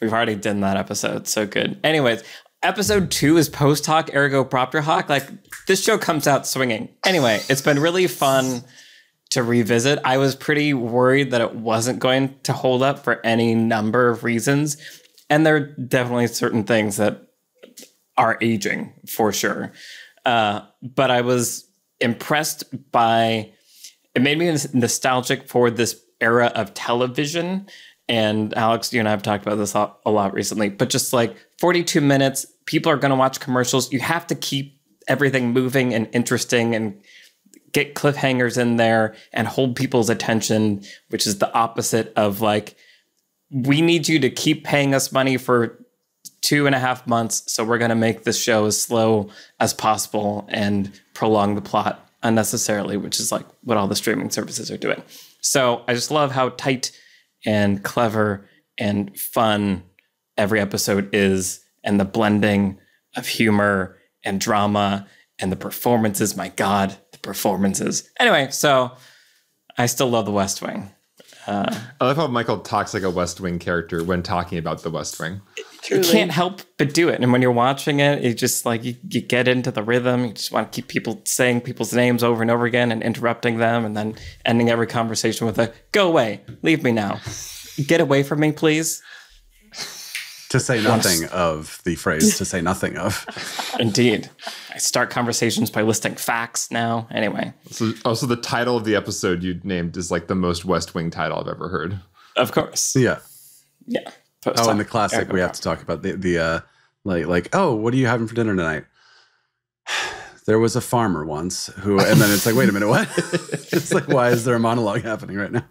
We've already done that episode. So good. Anyways, episode two is post hoc, ergo propter hoc. Like this show comes out swinging. Anyway, it's been really fun to revisit. I was pretty worried that it wasn't going to hold up for any number of reasons. And there are definitely certain things that are aging for sure. Uh, but I was impressed by it made me nostalgic for this era of television. And Alex, you and I have talked about this a lot recently, but just like 42 minutes, people are going to watch commercials. You have to keep everything moving and interesting and get cliffhangers in there and hold people's attention, which is the opposite of like, we need you to keep paying us money for two and a half months. So we're going to make this show as slow as possible and prolong the plot unnecessarily, which is like what all the streaming services are doing. So I just love how tight and clever and fun every episode is, and the blending of humor and drama and the performances. My God, the performances. Anyway, so I still love The West Wing. Uh, oh, I love how Michael talks like a West Wing character when talking about the West Wing. you can't help but do it. And when you're watching it, you just like you, you get into the rhythm. You just want to keep people saying people's names over and over again and interrupting them and then ending every conversation with a go away, leave me now. Get away from me, please. To say nothing of the phrase, to say nothing of. Indeed. I start conversations by listing facts now. Anyway, So, also, the title of the episode you named is like the most West Wing title I've ever heard. of course. Yeah. Yeah. Oh, and the classic we have to talk about the the uh like like oh what are you having for dinner tonight? There was a farmer once who, and then it's like, wait a minute, what? it's like, why is there a monologue happening right now?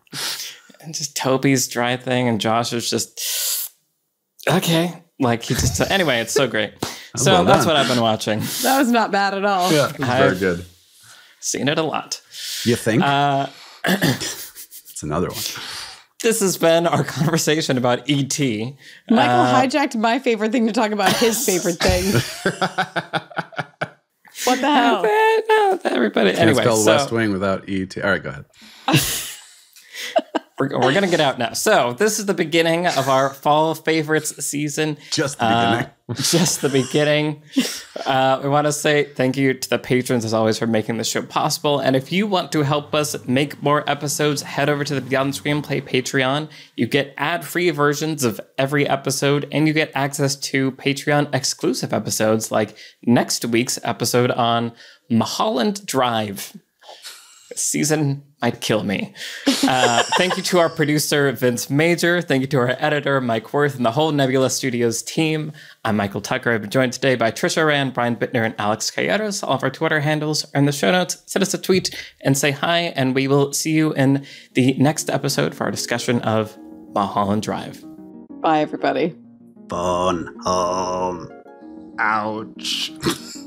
And just Toby's dry thing, and Josh is just okay. Like he just anyway, it's so great. So well that's what I've been watching. That was not bad at all. Yeah, very I've good. seen it a lot. you think Uh, it's another one? this has been our conversation about ET. Michael Uh, hijacked my favorite thing to talk about his favorite thing. what the hell? no, everybody. Can't Anyway, spell so West Wing without ET. All right, go ahead. We're, we're gonna get out now. So this is the beginning of our fall favorites season. Just the Uh, beginning. just the beginning. Uh, we want to say thank you to the patrons as always for making this show possible. And if you want to help us make more episodes, head over to the Beyond Screenplay Patreon. You get ad-free versions of every episode, and you get access to Patreon exclusive episodes like next week's episode on Mulholland Drive. Season might kill me. Uh, thank you to our producer, Vince Major. Thank you to our editor, Mike Wuerth, and the whole Nebula Studios team. I'm Michael Tucker. I've been joined today by Tricia Aurand, Brian Bitner, and Alex Calleros. All of our Twitter handles are in the show notes. Send us a tweet and say hi, and we will see you in the next episode for our discussion of Mulholland Drive. Bye, everybody. Phone home. Ouch.